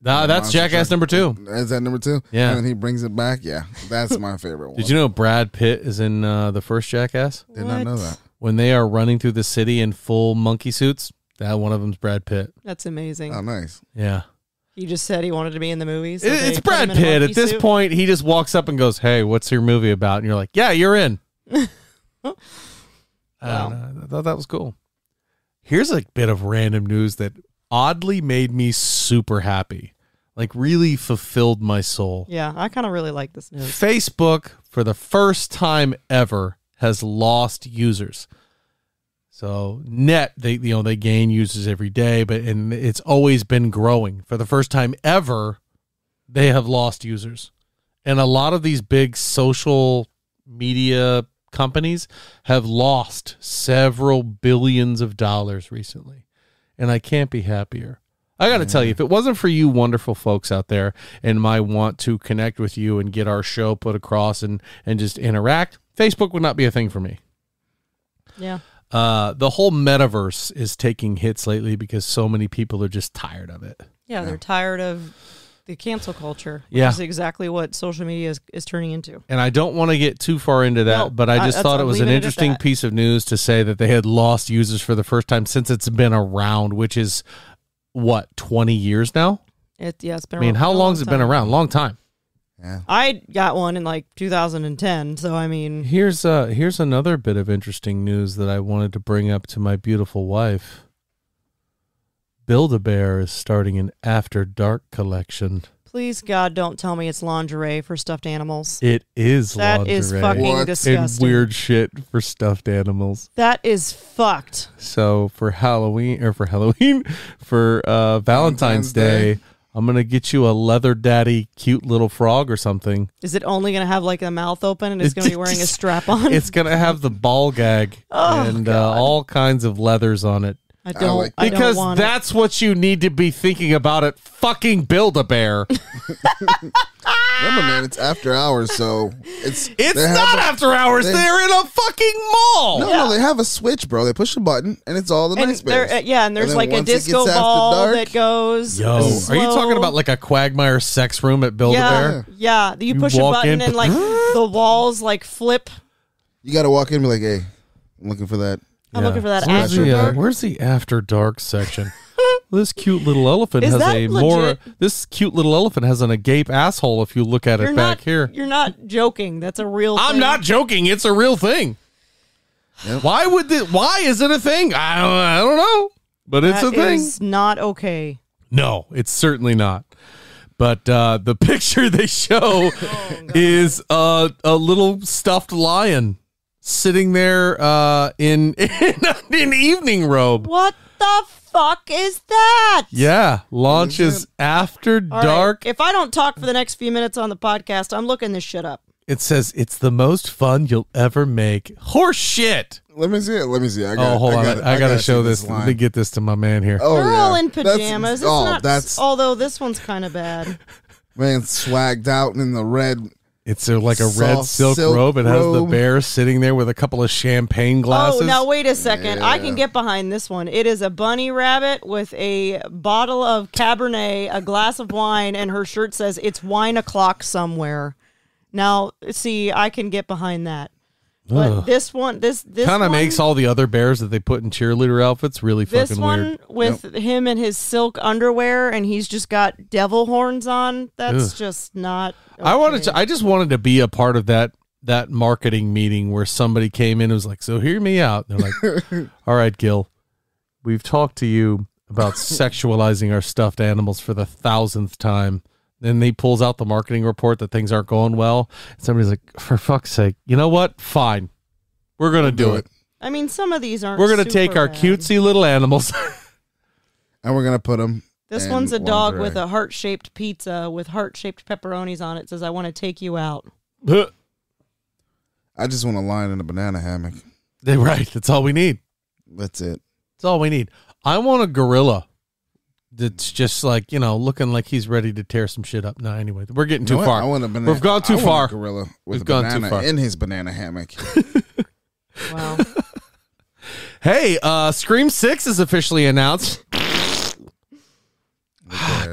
Nah, that's Jackass truck. number two. Is that number two? Yeah. And then he brings it back. Yeah, that's my favorite one. Did you know Brad Pitt is in uh, the first Jackass? Did not know that. When they are running through the city in full monkey suits, that one of them's Brad Pitt. That's amazing. Oh, nice. Yeah. He just said he wanted to be in the movies. so it's Brad him in a Pitt. At this suit. point, he just walks up and goes, "Hey, what's your movie about?" And you're like, "Yeah, you're in." <laughs> I don't. I thought that was cool. Here's a bit of random news that oddly made me super happy. Like really fulfilled my soul. Yeah, I kind of really like this news. Facebook, for the first time ever, has lost users. So net, they you know they gain users every day, but and it's always been growing. For the first time ever, they have lost users, and a lot of these big social media companies have lost several billions of dollars recently, and I can't be happier. I got to tell you, if it wasn't for you wonderful folks out there and my want to connect with you and get our show put across and and just interact, Facebook would not be a thing for me. Yeah. Uh, the whole metaverse is taking hits lately because so many people are just tired of it. Yeah, they're tired of the cancel culture, which Yeah. is exactly what social media is, is turning into. And I don't want to get too far into that, No, but I I- just that's- thought it was an it interesting piece of news to say that they had lost users for the first time since it's been around, which is what, 20 years now? It yeah, it's been. Around. I mean, a- how long has it been around? Long time. Yeah. I got one in like 2010, so I mean, Here's uh here's another bit of interesting news that I wanted to bring up to my beautiful wife. Build a Bear is starting an After Dark collection. please God, don't tell me it's lingerie for stuffed animals. It is That lingerie is fucking What? And and disgusting. weird shit for stuffed animals. That is fucked. So for Halloween or for Halloween <laughs> for uh Valentine's, Valentine's Day, Day. I'm gonna get you a leather daddy cute little frog or something. Is it only going to have like a mouth open and it's going to be wearing a strap on? It's gonna have the ball gag <laughs> Oh, and uh, all kinds of leathers on it. I don't. like- I don't Because want it. that's what you need to be thinking about at fucking Build a Bear. <laughs> Remember, man, it's after hours, so it's It's not a- after hours. they- They're in a fucking mall. No, no, they have a switch, bro. They push a button, and it's all the and nice there, bears. uh, yeah, and there's then like a once it disco gets ball dark- that goes. Yo, are you talking about like a Quagmire sex room at Build yeah, a Bear? yeah. You You push a button in, and like <gasps> the walls like flip. You got to walk in and be like, "Hey, I'm looking for that." I'm looking for that Where's after the, uh, dark. where's the after dark section? <laughs> this cute little elephant Is has that a more. legit? This cute little elephant has an agape asshole. If you look at it You're back not here, You're not joking. That's a real. I'm thing. not joking. It's a real thing. Yep. Why would this? Why is it a thing? I don't. I don't know. But it's That a thing. is not okay. No, it's certainly not. But uh, the <laughs> picture they show is uh, a little stuffed lion sitting there uh, in, <laughs> in in evening robe. What the fuck is that? Yeah, launches after All right, dark. If I don't talk for the next few minutes on the podcast, I'm looking this shit up. It says it's the most fun you'll ever make. Horse shit. Let me see it. Let me see. I got, Oh, hold on. I, gotta- gotta, gotta show see this. Let me get this to my man here. Oh, They're yeah. all in That's- pajamas. It's oh, not, that's although this one's kind of bad. man swagged out in the red. It's a, like a red silk, silk robe. It has the robe. bear sitting there with a couple of champagne glasses. Oh, now wait a second. I can get behind this one. It is a bunny rabbit with a bottle of Cabernet, a glass of wine, and her shirt says it's wine o'clock somewhere. Now, see, I can get behind that. But Ugh. this one, this this kind of makes all the other bears that they put in cheerleader outfits really this fucking one weird. with him and his silk underwear, and he's just got devil horns on. That's just not. I wanted okay. to. I just wanted to be a part of that that marketing meeting where somebody came in and was like, "So hear me out." They're like, <laughs> "All right, Gil, we've talked to you about <laughs> sexualizing our stuffed animals for the thousandth time." Then he pulls out the marketing report that things aren't going well. Somebody's like, "For fuck's sake, you know what? Fine, we're gonna do, do it. it. I mean, some of these aren't. We're gonna take our bad. cutesy little animals." <laughs> And we're gonna put them. This one's a dog lingerie. with a heart shaped pizza with heart shaped pepperonis on it. It Says, I want to take you out. I just want to line in a banana hammock. They're <laughs> right. That's all we need. That's it. That's all we need. I want a gorilla that's just like, you know, looking like he's ready to tear some shit up. No, anyway, we're getting You too know far. I want a banana. We've gone too I want a far. gorilla with We've a gone too far. in his banana hammock. <laughs> Wow. Hey, uh Scream 6 is officially announced.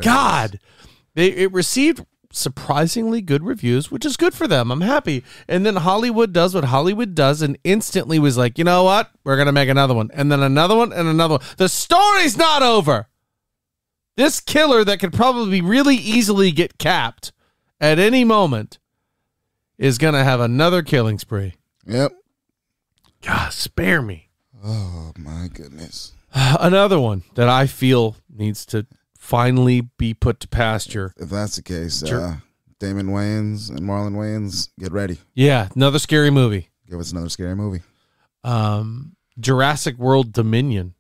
God. They it received surprisingly good reviews, which is good for them. I'm happy. And then Hollywood does what Hollywood does and instantly was like, "You know what? We're going to make another one." And then another one and another one. The story's not over. This killer that could probably really easily get capped at any moment is going to have another killing spree. Yep. God, spare me. Oh my goodness. <sighs> Another one that I feel needs to finally be put to pasture. If that's the case, Sure. uh, Damon Wayans and Marlon Wayans, get ready. Yeah, another scary movie. Give us another scary movie. Um, Jurassic World Dominion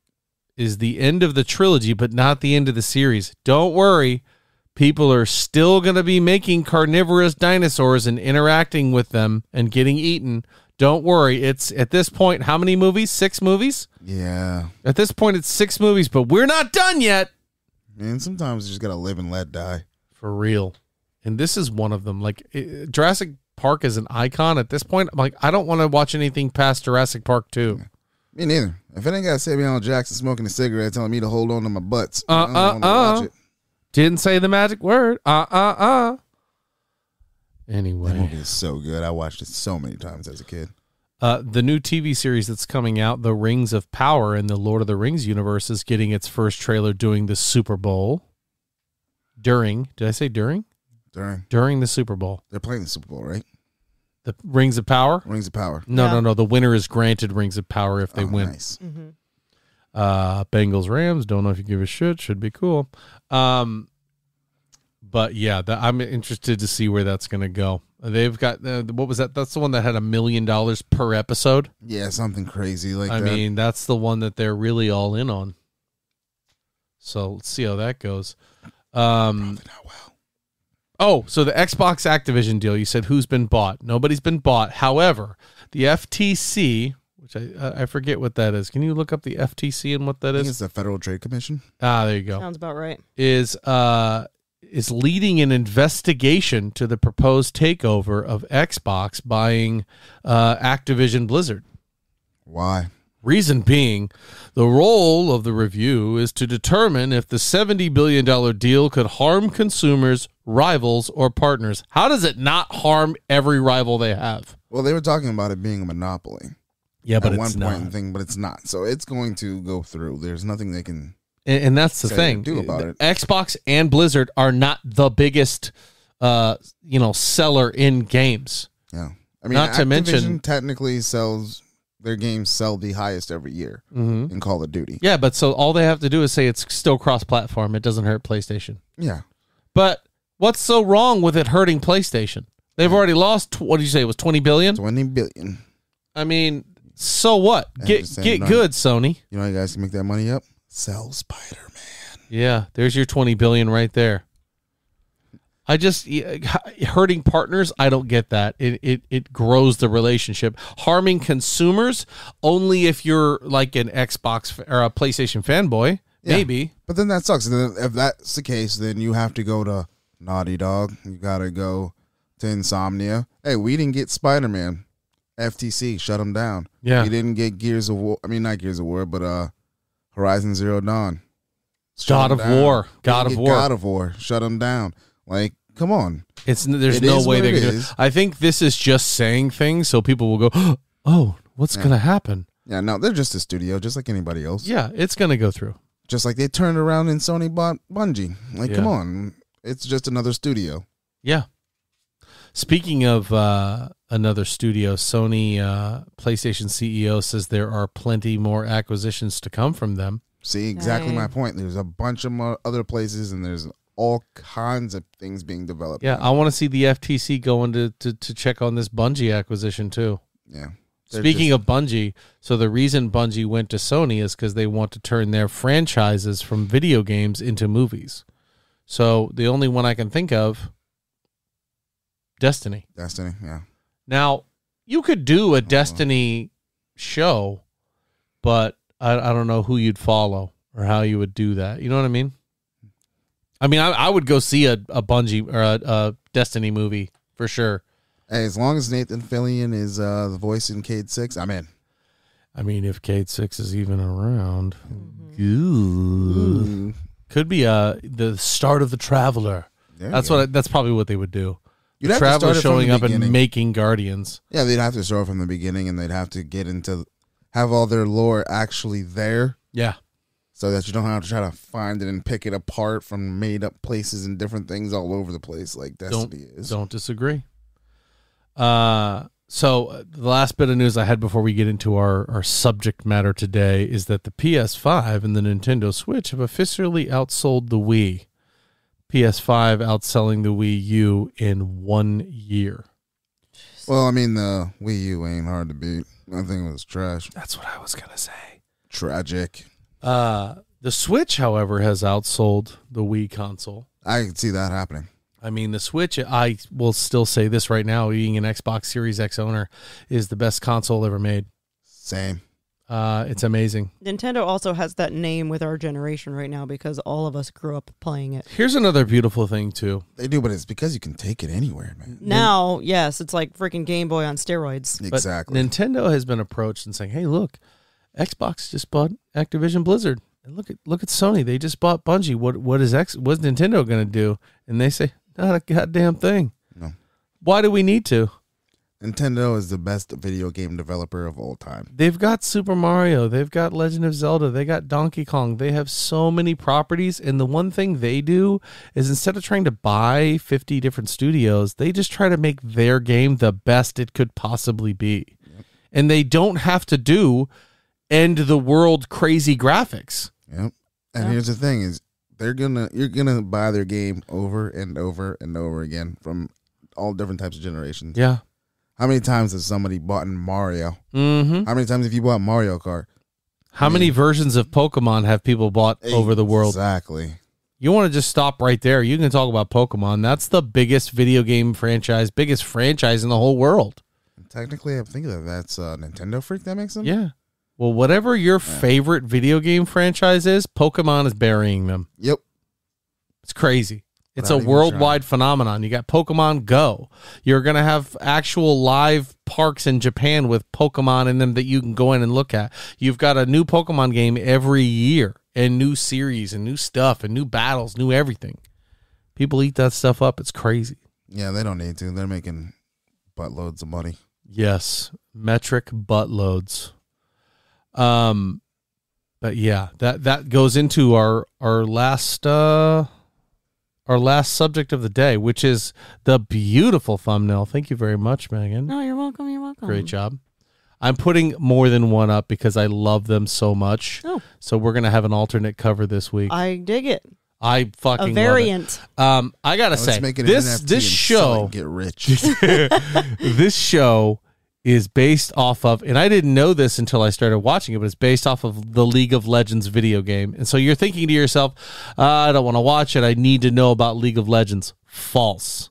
is the end of the trilogy, but not the end of the series. Don't worry. People are still going to be making carnivorous dinosaurs and interacting with them and getting eaten. Don't worry. It's at this point, how many movies? Six movies? Yeah. At this point, it's six movies, but we're not done yet. Man, sometimes you just gotta live and let die. For real. And this is one of them. Like eh, Jurassic Park is an icon at this point. I'm like, I don't want to watch anything past Jurassic Park 2. Me neither. If it ain't got Samuel L. Jackson smoking a cigarette telling me to hold on to my butts, Uh, I don't uh, wanna uh. watch it. Didn't say the magic word. Uh uh uh. That Anyway, movie is so good. I watched it so many times as a kid. uh, the new TV series that's coming out, The Rings of Power in the Lord of the Rings universe, is getting its first trailer during the Super Bowl. During, did I say during? During During the Super Bowl. they're playing the Super Bowl, right? The Rings of Power? Rings of Power. No, Yeah. no, no. The winner is granted Rings of Power if they Oh, win. Nice. Mm-hmm. Uh, Bengals Rams. Don't know if you give a shit. Should be cool. Um, but yeah, the, I'm interested to see where that's going to go. They've got uh, what was that? That's the one that had a million dollars per episode. Yeah, something crazy like I that. mean, that's the one that they're really all in on. So let's see how that goes. Um, Probably not well. Oh, so the Xbox Activision deal. You said who's been bought? Nobody's been bought. However, the FTC, which I I forget what that is. Can you look up the FTC and what that I think is? it's the Federal Trade Commission. Ah, there you go. Sounds about right. Is uh is leading an investigation to the proposed takeover of Xbox buying uh, Activision Blizzard. Why? Reason being, the role of the review is to determine if the $70 billion deal could harm consumers, rivals, or partners. How does it not harm every rival they have? Well, they were talking about it being a monopoly Yeah, but at one it's point not. thing, but it's not. So it's going to go through. There's nothing they can. And, and that's the thing. do about it. Xbox and Blizzard are not the biggest, uh, you know, seller in games. Yeah, I mean, Not to mention- technically sells their games sell the highest every year Mm-hmm. in Call of Duty. Yeah, but so all they have to do is say it's still cross-platform. It doesn't hurt PlayStation. Yeah, But what's so wrong with it hurting PlayStation? They've already lost. tw- What did you say? It was twenty billion. twenty billion. I mean, so what? I'm Get get no. good, Sony. You know how you guys can make that money up? Sell Spider Man. Yeah, there's your twenty billion right there. I just hurting partners. I don't get that. It it it grows the relationship. Harming consumers only if you're like an Xbox or a PlayStation fanboy. Yeah. Maybe. But then that sucks. Then if that's the case, then you have to go to Naughty Dog. You gotta go to Insomniac. Hey, we didn't get Spider Man. FTC shut them down. Yeah. We didn't get Gears of War. I mean, not Gears of War, but uh, Horizon Zero Dawn. God of down. War. God of War. God of War. Shut them down. Like, come on. It's there's It no way they it can do I think this is just saying things so people will go, <gasps> "Oh, what's Yeah. going to happen?" Yeah, no, they're just a studio, just like anybody else. Yeah, it's going to go through. Just like they turned around and Sony bought Bungie. Like, Yeah. come on. It's just another studio. Yeah. Speaking of uh, another studio, Sony uh, PlayStation CEO says there are plenty more acquisitions to come from them. See, exactly my point. There's a bunch of mo- other places, and there's all kinds of things being developed. Yeah, now. I want to see the FTC going to, to, to check on this Bungie acquisition too. yeah. Speaking just- of Bungie, so the reason Bungie went to Sony is because they want to turn their franchises from video games into movies. So the only one I can think of, Destiny. Destiny, yeah, Now you could do a oh. Destiny show, but I, I don't know who you'd follow or how you would do that. You know what I mean? I mean, I, I would go see a, a Bungie or a, a Destiny movie for sure. Hey, as long as Nathan Fillion is uh, the voice in Cayde Six, I'm in. I mean, if Cayde Six is even around, Mm-hmm. Ooh. could be uh the start of the Traveler. There That's what. I, that's probably what they would do. You'd the have to Traveler start showing the up and making Guardians. Yeah, they'd have to start from the beginning, and they'd have to get into have all their lore actually there, Yeah, so that you don't have to try to find it and pick it apart from made up places and different things all over the place, like Destiny is. Don't disagree. Uh, so uh, the last bit of news I had before we get into our, our subject matter today is that the PS5 and the Nintendo Switch have officially outsold the Wii. PS5 outselling the Wii U in one year. Well, I mean, the Wii U ain't hard to beat. I think it was trash, That's what I was gonna say. tragic. Uh, the Switch, however, has outsold the Wii console. I can see that happening. I mean, the Switch, I will still say this right now, being an Xbox Series X owner, is the best console ever made. Same. Uh, it's amazing. Nintendo also has that name with our generation right now because all of us grew up playing it. Here's another beautiful thing too. They do, but it's because you can take it anywhere, man. Now, yes, it's like freaking Game Boy on steroids. But Exactly. Nintendo has been approached and saying, "Hey, look, Xbox just bought Activision Blizzard. And look at look at Sony. They just bought Bungie. What what is X what's Nintendo gonna do? And they say, not a goddamn thing. No. Why do we need to? Nintendo is the best video game developer of all time. They've got Super Mario, they've got Legend of Zelda, they got Donkey Kong. They have so many properties and the one thing they do is instead of trying to buy 50 different studios, they just try to make their game the best it could possibly be. And they don't have to do end the world crazy graphics. Yep. And Yeah. here's the thing: is they're gonna you're gonna buy their game over and over and over again from all different types of generations. Yeah. How many times has somebody bought in Mario? Mhm. How many times have you bought Mario Kart? How many versions of Pokemon have people bought over the world? Exactly. You want to just stop right there. You can talk about Pokemon. That's the biggest video game franchise, biggest franchise in the whole world. Technically, I'm thinking that that's uh, Nintendo Freak that makes them. Yeah. Well, whatever your favorite video game franchise is, Pokemon is burying them. Yep. It's crazy. It's a Without worldwide phenomenon. You got Pokemon Go. You're going to have actual live parks in Japan with Pokemon in them that you can go in and look at. You've got a new Pokemon game every year and new series and new stuff and new battles, new everything. People eat that stuff up. It's crazy. Yeah, they don't need to. They're making buttloads of money. Yes, metric buttloads. Um, but yeah, that that goes into our our last uh our last subject of the day, which is the beautiful thumbnail. Thank you very much, Megan. No, you're welcome. You're welcome. Great job. I'm putting more than one up because I love them so much. Oh. So we're gonna have an alternate cover this week. I, I dig it. I fucking A love variant. it. Um, I gotta Let's say make it this this and sell it show get rich. <laughs> <laughs> this show is based off of, and I didn't know this until I started watching it, but it's based off of the League of Legends video game. And so you're thinking to yourself, uh, I don't want to watch it. I need to know about League of Legends. False.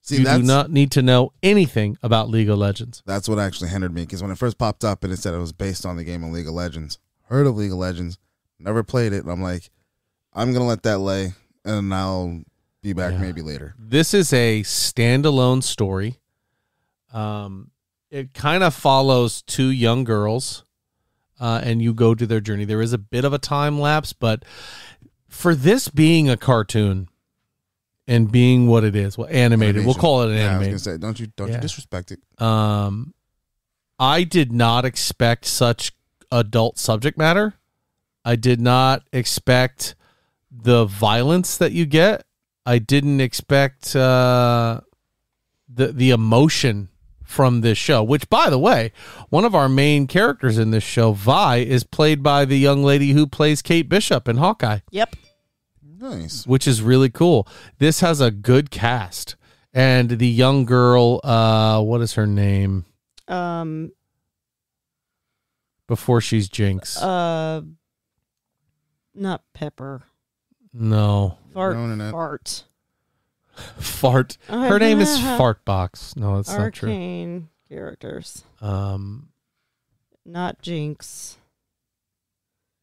See, you do not need to know anything about League of Legends. that's what actually hindered me because when it first popped up and it said it was based on the game of League of Legends, heard of League of Legends, never played it. And I'm like, I'm gonna let that lay, and I'll be back Yeah. maybe later. This is a standalone story. Um, it kind of follows two young girls, uh, and you go to their journey. There is a bit of a time lapse, but for this being a cartoon and being what it is, well, animated, we'll call it an Yeah, I was animated. say, don't you don't Yeah. you disrespect it? Um, I did not expect such adult subject matter. I did not expect the violence that you get. I didn't expect uh, the the emotion from this show. Which, by the way, one of our main characters in this show, Vi, is played by the young lady who plays Kate Bishop in Hawkeye Yep. Nice. which is really cool. This has a good cast. And the young girl, uh, what is her name Um. before she's Jinx? Uh. Not Pepper. no, Fart. No, no, no. Fart. Fart. Her name is Fartbox. No, that's not true. Arcane characters. Um, Not Jinx.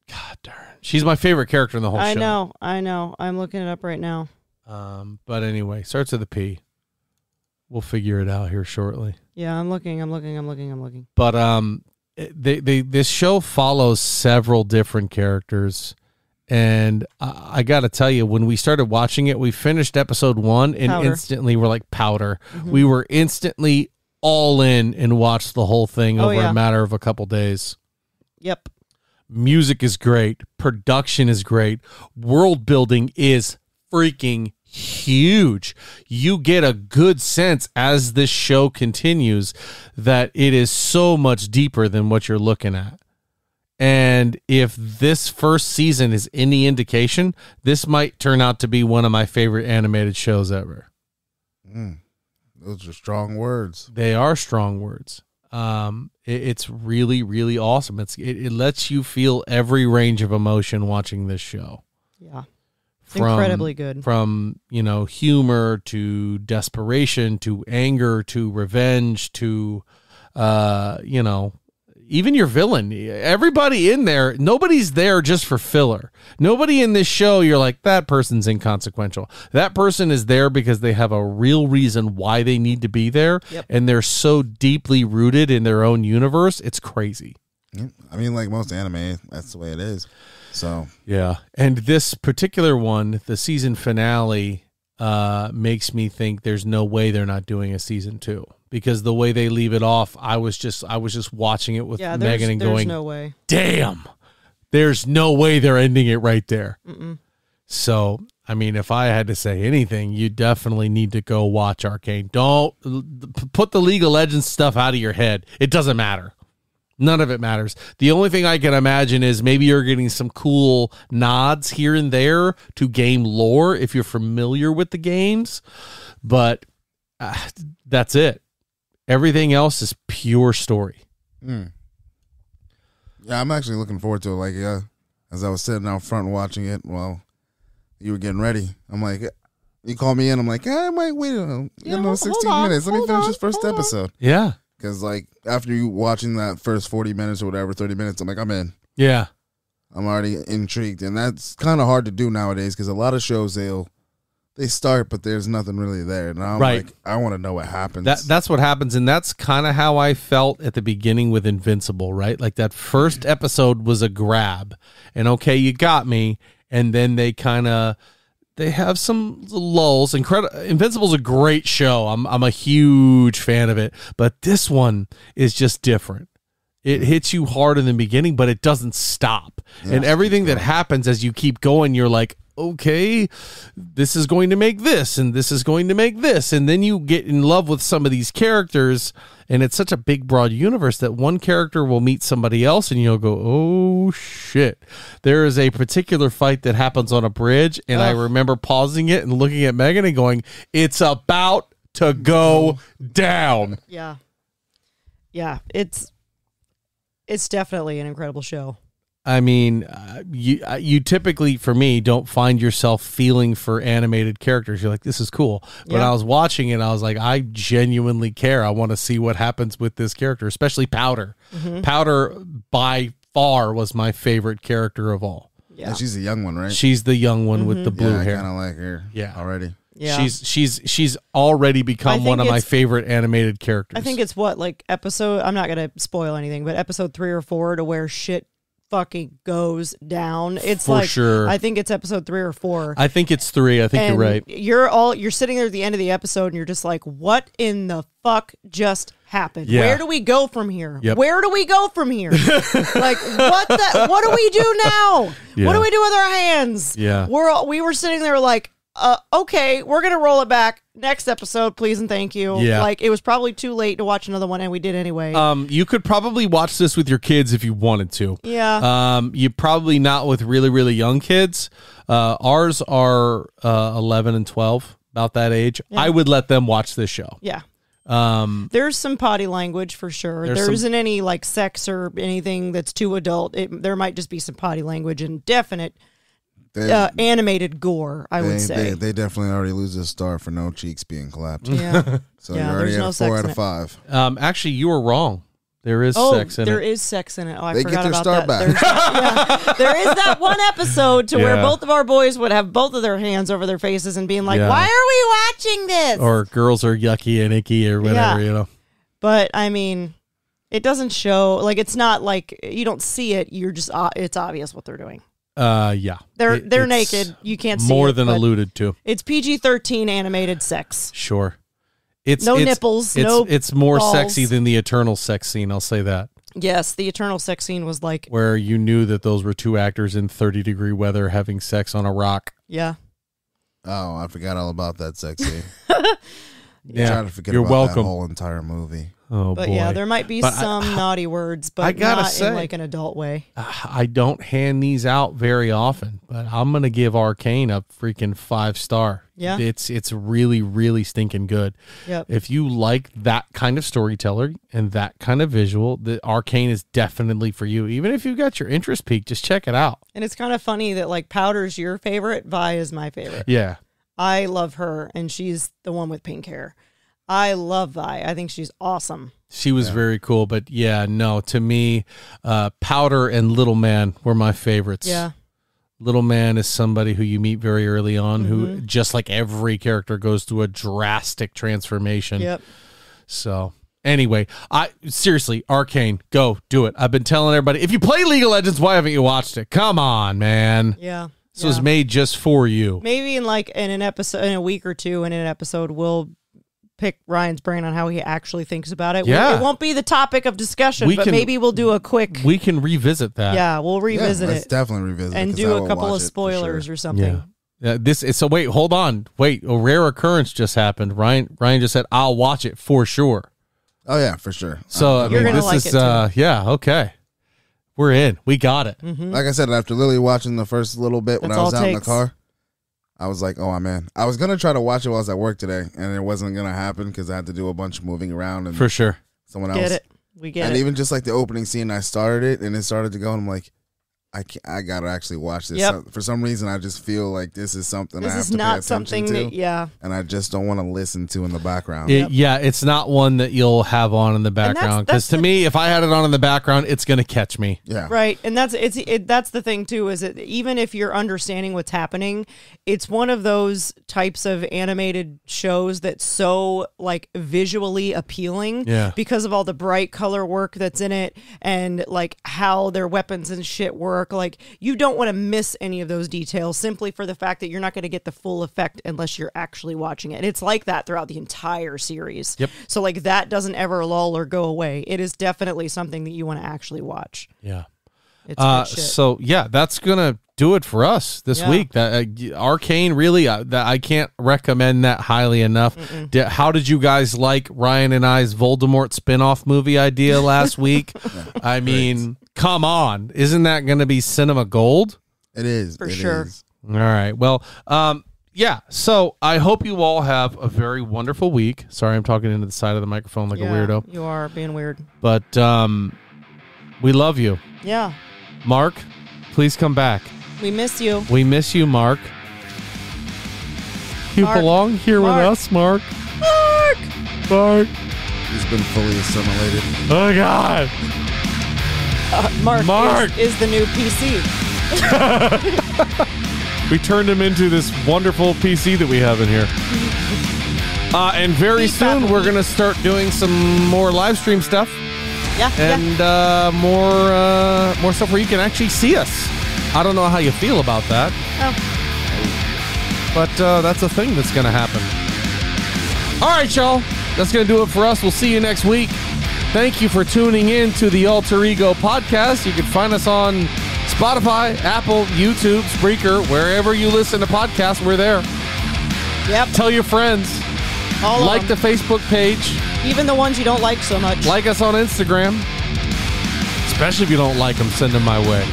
God darn, she's my favorite character in the whole I show. know. I know. I'm looking it up right now. Um, but anyway, starts with a P. We'll figure it out here shortly. Yeah, I'm looking. I'm looking. I'm looking. I'm looking. but um it- they, they this show follows several different characters and I, I gotta tell you when we started watching it we finished episode one and Powder. instantly we're like powder Mhm. we were instantly all in and watched the whole thing Oh, over yeah. a matter of a couple days Yep. music is great production is great world building is freaking huge you get a good sense as this show continues that it is so much deeper than what you're looking at and if this first season is any indication this might turn out to be one of my favorite animated shows ever Mm. Those are strong words. they are strong words um it, it's really really awesome it's it, it lets you feel every range of emotion watching this show Yeah. It's From- incredibly good. from you know humor to desperation to anger to revenge to uh you know even your villain everybody in there nobody's there just for filler nobody in this show you're like that person's inconsequential that person is there because they have a real reason why they need to be there Yep. and they're so deeply rooted in their own universe it's crazy Yeah, I mean, like most anime, that's the way it is. So Yeah. And this particular one, the season finale, uh, makes me think there's no way they're not doing a season two. Because the way they leave it off, I was just I was just watching it with Yeah, Megan and there's going, no way. damn, there's no way they're ending it right there. Mm-mm. So, I mean, if I had to say anything, you definitely need to go watch Arcane. Don't put the League of Legends stuff out of your head. It doesn't matter. None of it matters. The only thing I can imagine is maybe you're getting some cool nods here and there to game lore if you're familiar with the games, but uh, that's it. Everything else is pure story. mm. yeah, I'm actually looking forward to it. Like, yeah, as I was sitting out front watching it, well, you were getting ready. I'm like, you call me in. I'm like, I might wait. You Yeah, know, hold- 16 on, minutes. Let me finish on, this first hold on. episode. Yeah. Because like after you watching that first 40 minutes or whatever, 30 minutes, I'm like, I'm in. Yeah. I'm already intrigued, and that's kind of hard to do nowadays because a lot of shows they'll they start, but there's nothing really there. And I'm Right. like, I want to know what happens. That that's what happens, and that's kind of how I felt at the beginning with Invincible, right? Like that first episode was a grab, and okay, you got me, and then they kind of they have some lulls. Incredible, Invincible's a great show. I'm I'm a huge fan of it, but this one is just different. It mm-hmm. hits you hard in the beginning, but it doesn't stop. and everything that happens as you keep going, you're like, okay, this is going to make this, and this is going to make this. And then you get in love with some of these characters, and it's such a big, broad universe that one character will meet somebody else, and you'll go, oh shit. There is a particular fight that happens on a bridge, and I remember pausing it and looking at Megan and going, it's about to go down. Yeah. Yeah, it's it's definitely an incredible show. I mean, uh, you uh, you typically for me don't find yourself feeling for animated characters. You're like, this is cool. But Yeah. I was watching it, I was like, I genuinely care. I want to see what happens with this character, especially Powder. Mm-hmm. Powder by far was my favorite character of all. Yeah. And she's a young one, right? She's the young one with the blue yeah, I hair. kind of like her. Yeah. already. yeah. She's she's she's already become one of my favorite animated characters. I think it's what like episode. I'm not gonna spoil anything, but episode three or four to where shit fucking goes down. It's For like sure. I think it's episode three or four. I think it's three. I think and you're right. You're all you're sitting there at the end of the episode, and you're just like, "What in the fuck just happened? Yeah. Where do we go from here? Yep. Where do we go from here? <laughs> like, what the? What do we do now? Yeah. What do we do with our hands? Yeah. we're all, we were sitting there like, uh, okay, we're gonna roll it back next episode, please and thank you. Yeah. like it was probably too late to watch another one, and we did anyway. Um, you could probably watch this with your kids if you wanted to. yeah, Um, you probably not with really really young kids. Uh, ours are uh, eleven and twelve, about that age. I would let them watch this show. yeah. Um, There's some potty language for sure. There's there some- isn't any like sex or anything that's too adult. It, there might just be some potty language and definite They, uh, animated gore. I they, would say. they, they definitely already lose a star for no cheeks being clapped. <laughs> yeah. So Yeah, you're already there's at no a four out of five. um, actually, you were wrong. There is Oh, sex in there There is sex in it. Oh, I They get forgot their about star that. back. There's that- yeah. There is that one <laughs> episode to where both of our boys would have both of their hands over their faces and being like, Yeah. "Why are we watching this?" or girls are yucky and icky or whatever. Yeah. You know. but I mean, it doesn't show. Like, it's not like you don't see it. You're just. Uh, it's obvious what they're doing. Uh, yeah. They're It- they're naked. You can't see More it, than alluded to. It's PG thirteen animated sex. Sure. It's No it's, nipples, It's no it's more balls. sexy than the eternal sex scene. I'll say that. Yes, the eternal sex scene was like, Where you knew that those were two actors in 30 degree weather having sex on a rock. yeah, Oh, I forgot all about that sex scene. <laughs> Yeah. Trying to forget You're about welcome. that whole entire movie. Oh but boy. yeah, there might be But I- some naughty words, but I gotta not say- in like an adult way. Uh, I don't hand these out very often, but I'm gonna give Arcane a freaking five star. Yeah. it's it's really really stinking good. Yep. If you like that kind of storyteller and that kind of visual, the Arcane is definitely for you. Even if you've got your interest peaked, just check it out. And it's kind of funny that like Powder's your favorite, Vi is my favorite. Yeah, I love her, and she's the one with pink hair. I love Vi. I think she's awesome. she was very cool. But yeah, no, to me, uh, Powder and Little Man were my favorites. Yeah. Little Man is somebody who you meet very early on, who Mm-hmm. just like every character goes through a drastic transformation. Yep. So Anyway, I seriously, Arcane, go do it. I've been telling everybody. If you play League of Legends, why haven't you watched it? Come on, man. Yeah. This was made just for you. Maybe in like in an episode, in a week or two, in an episode, we'll pick Ryan's brain on how he actually thinks about it. Yeah. it won't be the topic of discussion, We but can- maybe we'll do a quick. We can revisit that. yeah, we'll revisit yeah, let's it definitely revisit it, and 'cause do I a will couple of spoilers sure. or something. Yeah. Uh, this is so. Wait, hold on. Wait, a rare occurrence just happened. Ryan Ryan just said, "I'll watch it for sure." Oh yeah, for sure. So I You're mean, gonna this like is it, too. uh, yeah, okay. We're in. We got it. Mm-hmm. Like I said, after literally watching the first little bit when That's I was out it in the car, I was like, "Oh, I'm in." I was gonna try to watch it while I was at work today, and it wasn't gonna happen because I had to do a bunch of moving around and For sure. someone else. Get it? We get it. and it. even just like the opening scene, I started it and it started to go, and I'm like, I can't, I gotta actually watch this. Yep. So- for some reason, I just feel like this is something I this have is to pay not attention something to, that. Yeah, and I just don't want to listen to in the background. It- Yeah, it's not one that you'll have on in the background because to the- me, if I had it on in the background, it's gonna catch me. yeah, Right, and that's it's it, that's the thing too is that even if you're understanding what's happening, it's one of those types of animated shows that's so like visually appealing, Yeah. because of all the bright color work that's in it and like how their weapons and shit work. Like you don't want to miss any of those details simply for the fact that you're not going to get the full effect unless you're actually watching it. And it's like that throughout the entire series. Yep. So like that doesn't ever lull or go away. It is definitely something that you want to actually watch. Yeah. It's Uh, good shit. so yeah, that's gonna do it for us this Yeah. week. That uh, Arcane really, uh, that I can't recommend that highly enough. Di- how did you guys like Ryan and I's Voldemort spinoff movie idea last <laughs> week? I mean, come on, isn't that gonna be cinema gold? it is For it sure. is. All right. Well, um, yeah. So I hope you all have a very wonderful week. Sorry, I'm talking into the side of the microphone like a weirdo, You are being weird. but um, we love you, Yeah. Mark. Please come back. We miss you. We miss you, Mark. You Mark. belong here Mark. with us, Mark. Mark! Mark. He's been fully assimilated. Oh God. Uh, <laughs> Mark, Mark! Is, is the new PC. <laughs> We turned him into this wonderful PC that we have in here. <laughs> Uh, and very soon we're gonna start doing some more live stream stuff. Yeah. yeah. and uh, more uh, more stuff where you can actually see us. I don't know how you feel about that, Oh, but uh, that's a thing that's going to happen. All right, y'all. That's going to do it for us. We'll see you next week. Thank you for tuning in to the Alter Ego podcast. You can find us on Spotify, Apple, YouTube, Spreaker, wherever you listen to podcasts. We're there. yep. Tell your friends. All of like them. the Facebook page. Even the ones you don't like so much. Like us on Instagram. Especially if you don't like them, send them my way.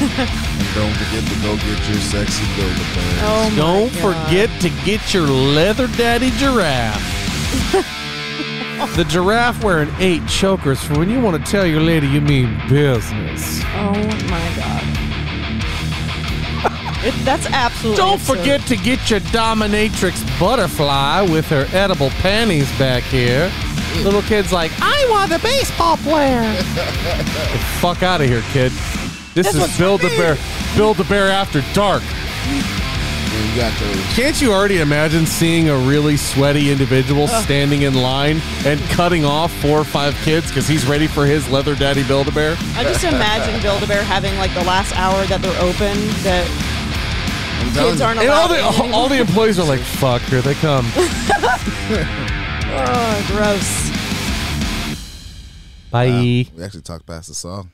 <laughs> And don't forget to go get your sexy build pants. oh my Don't God. forget to get your leather daddy giraffe. <laughs> the giraffe wearing eight chokers for when you want to tell your lady you mean business. Oh my god. it, that's absolutely. Don't absurd. forget to get your dominatrix butterfly with her edible panties back here. Little kid's like, I want the baseball player. <laughs> Get the fuck out of here, kid. This, is Build for the. Bear. Build the Bear After Dark. Yeah, you got those. Can't you already imagine seeing a really sweaty individual standing in line and cutting off four or five kids because he's ready for his leather daddy Build a Bear? I just imagine Build a Bear having like the last hour that they're open that I'm telling kids you. aren't And all allowed. the in all the employees are like, <laughs> "Fuck, here they come." <laughs> oh, gross. Bye. We actually talked past the song.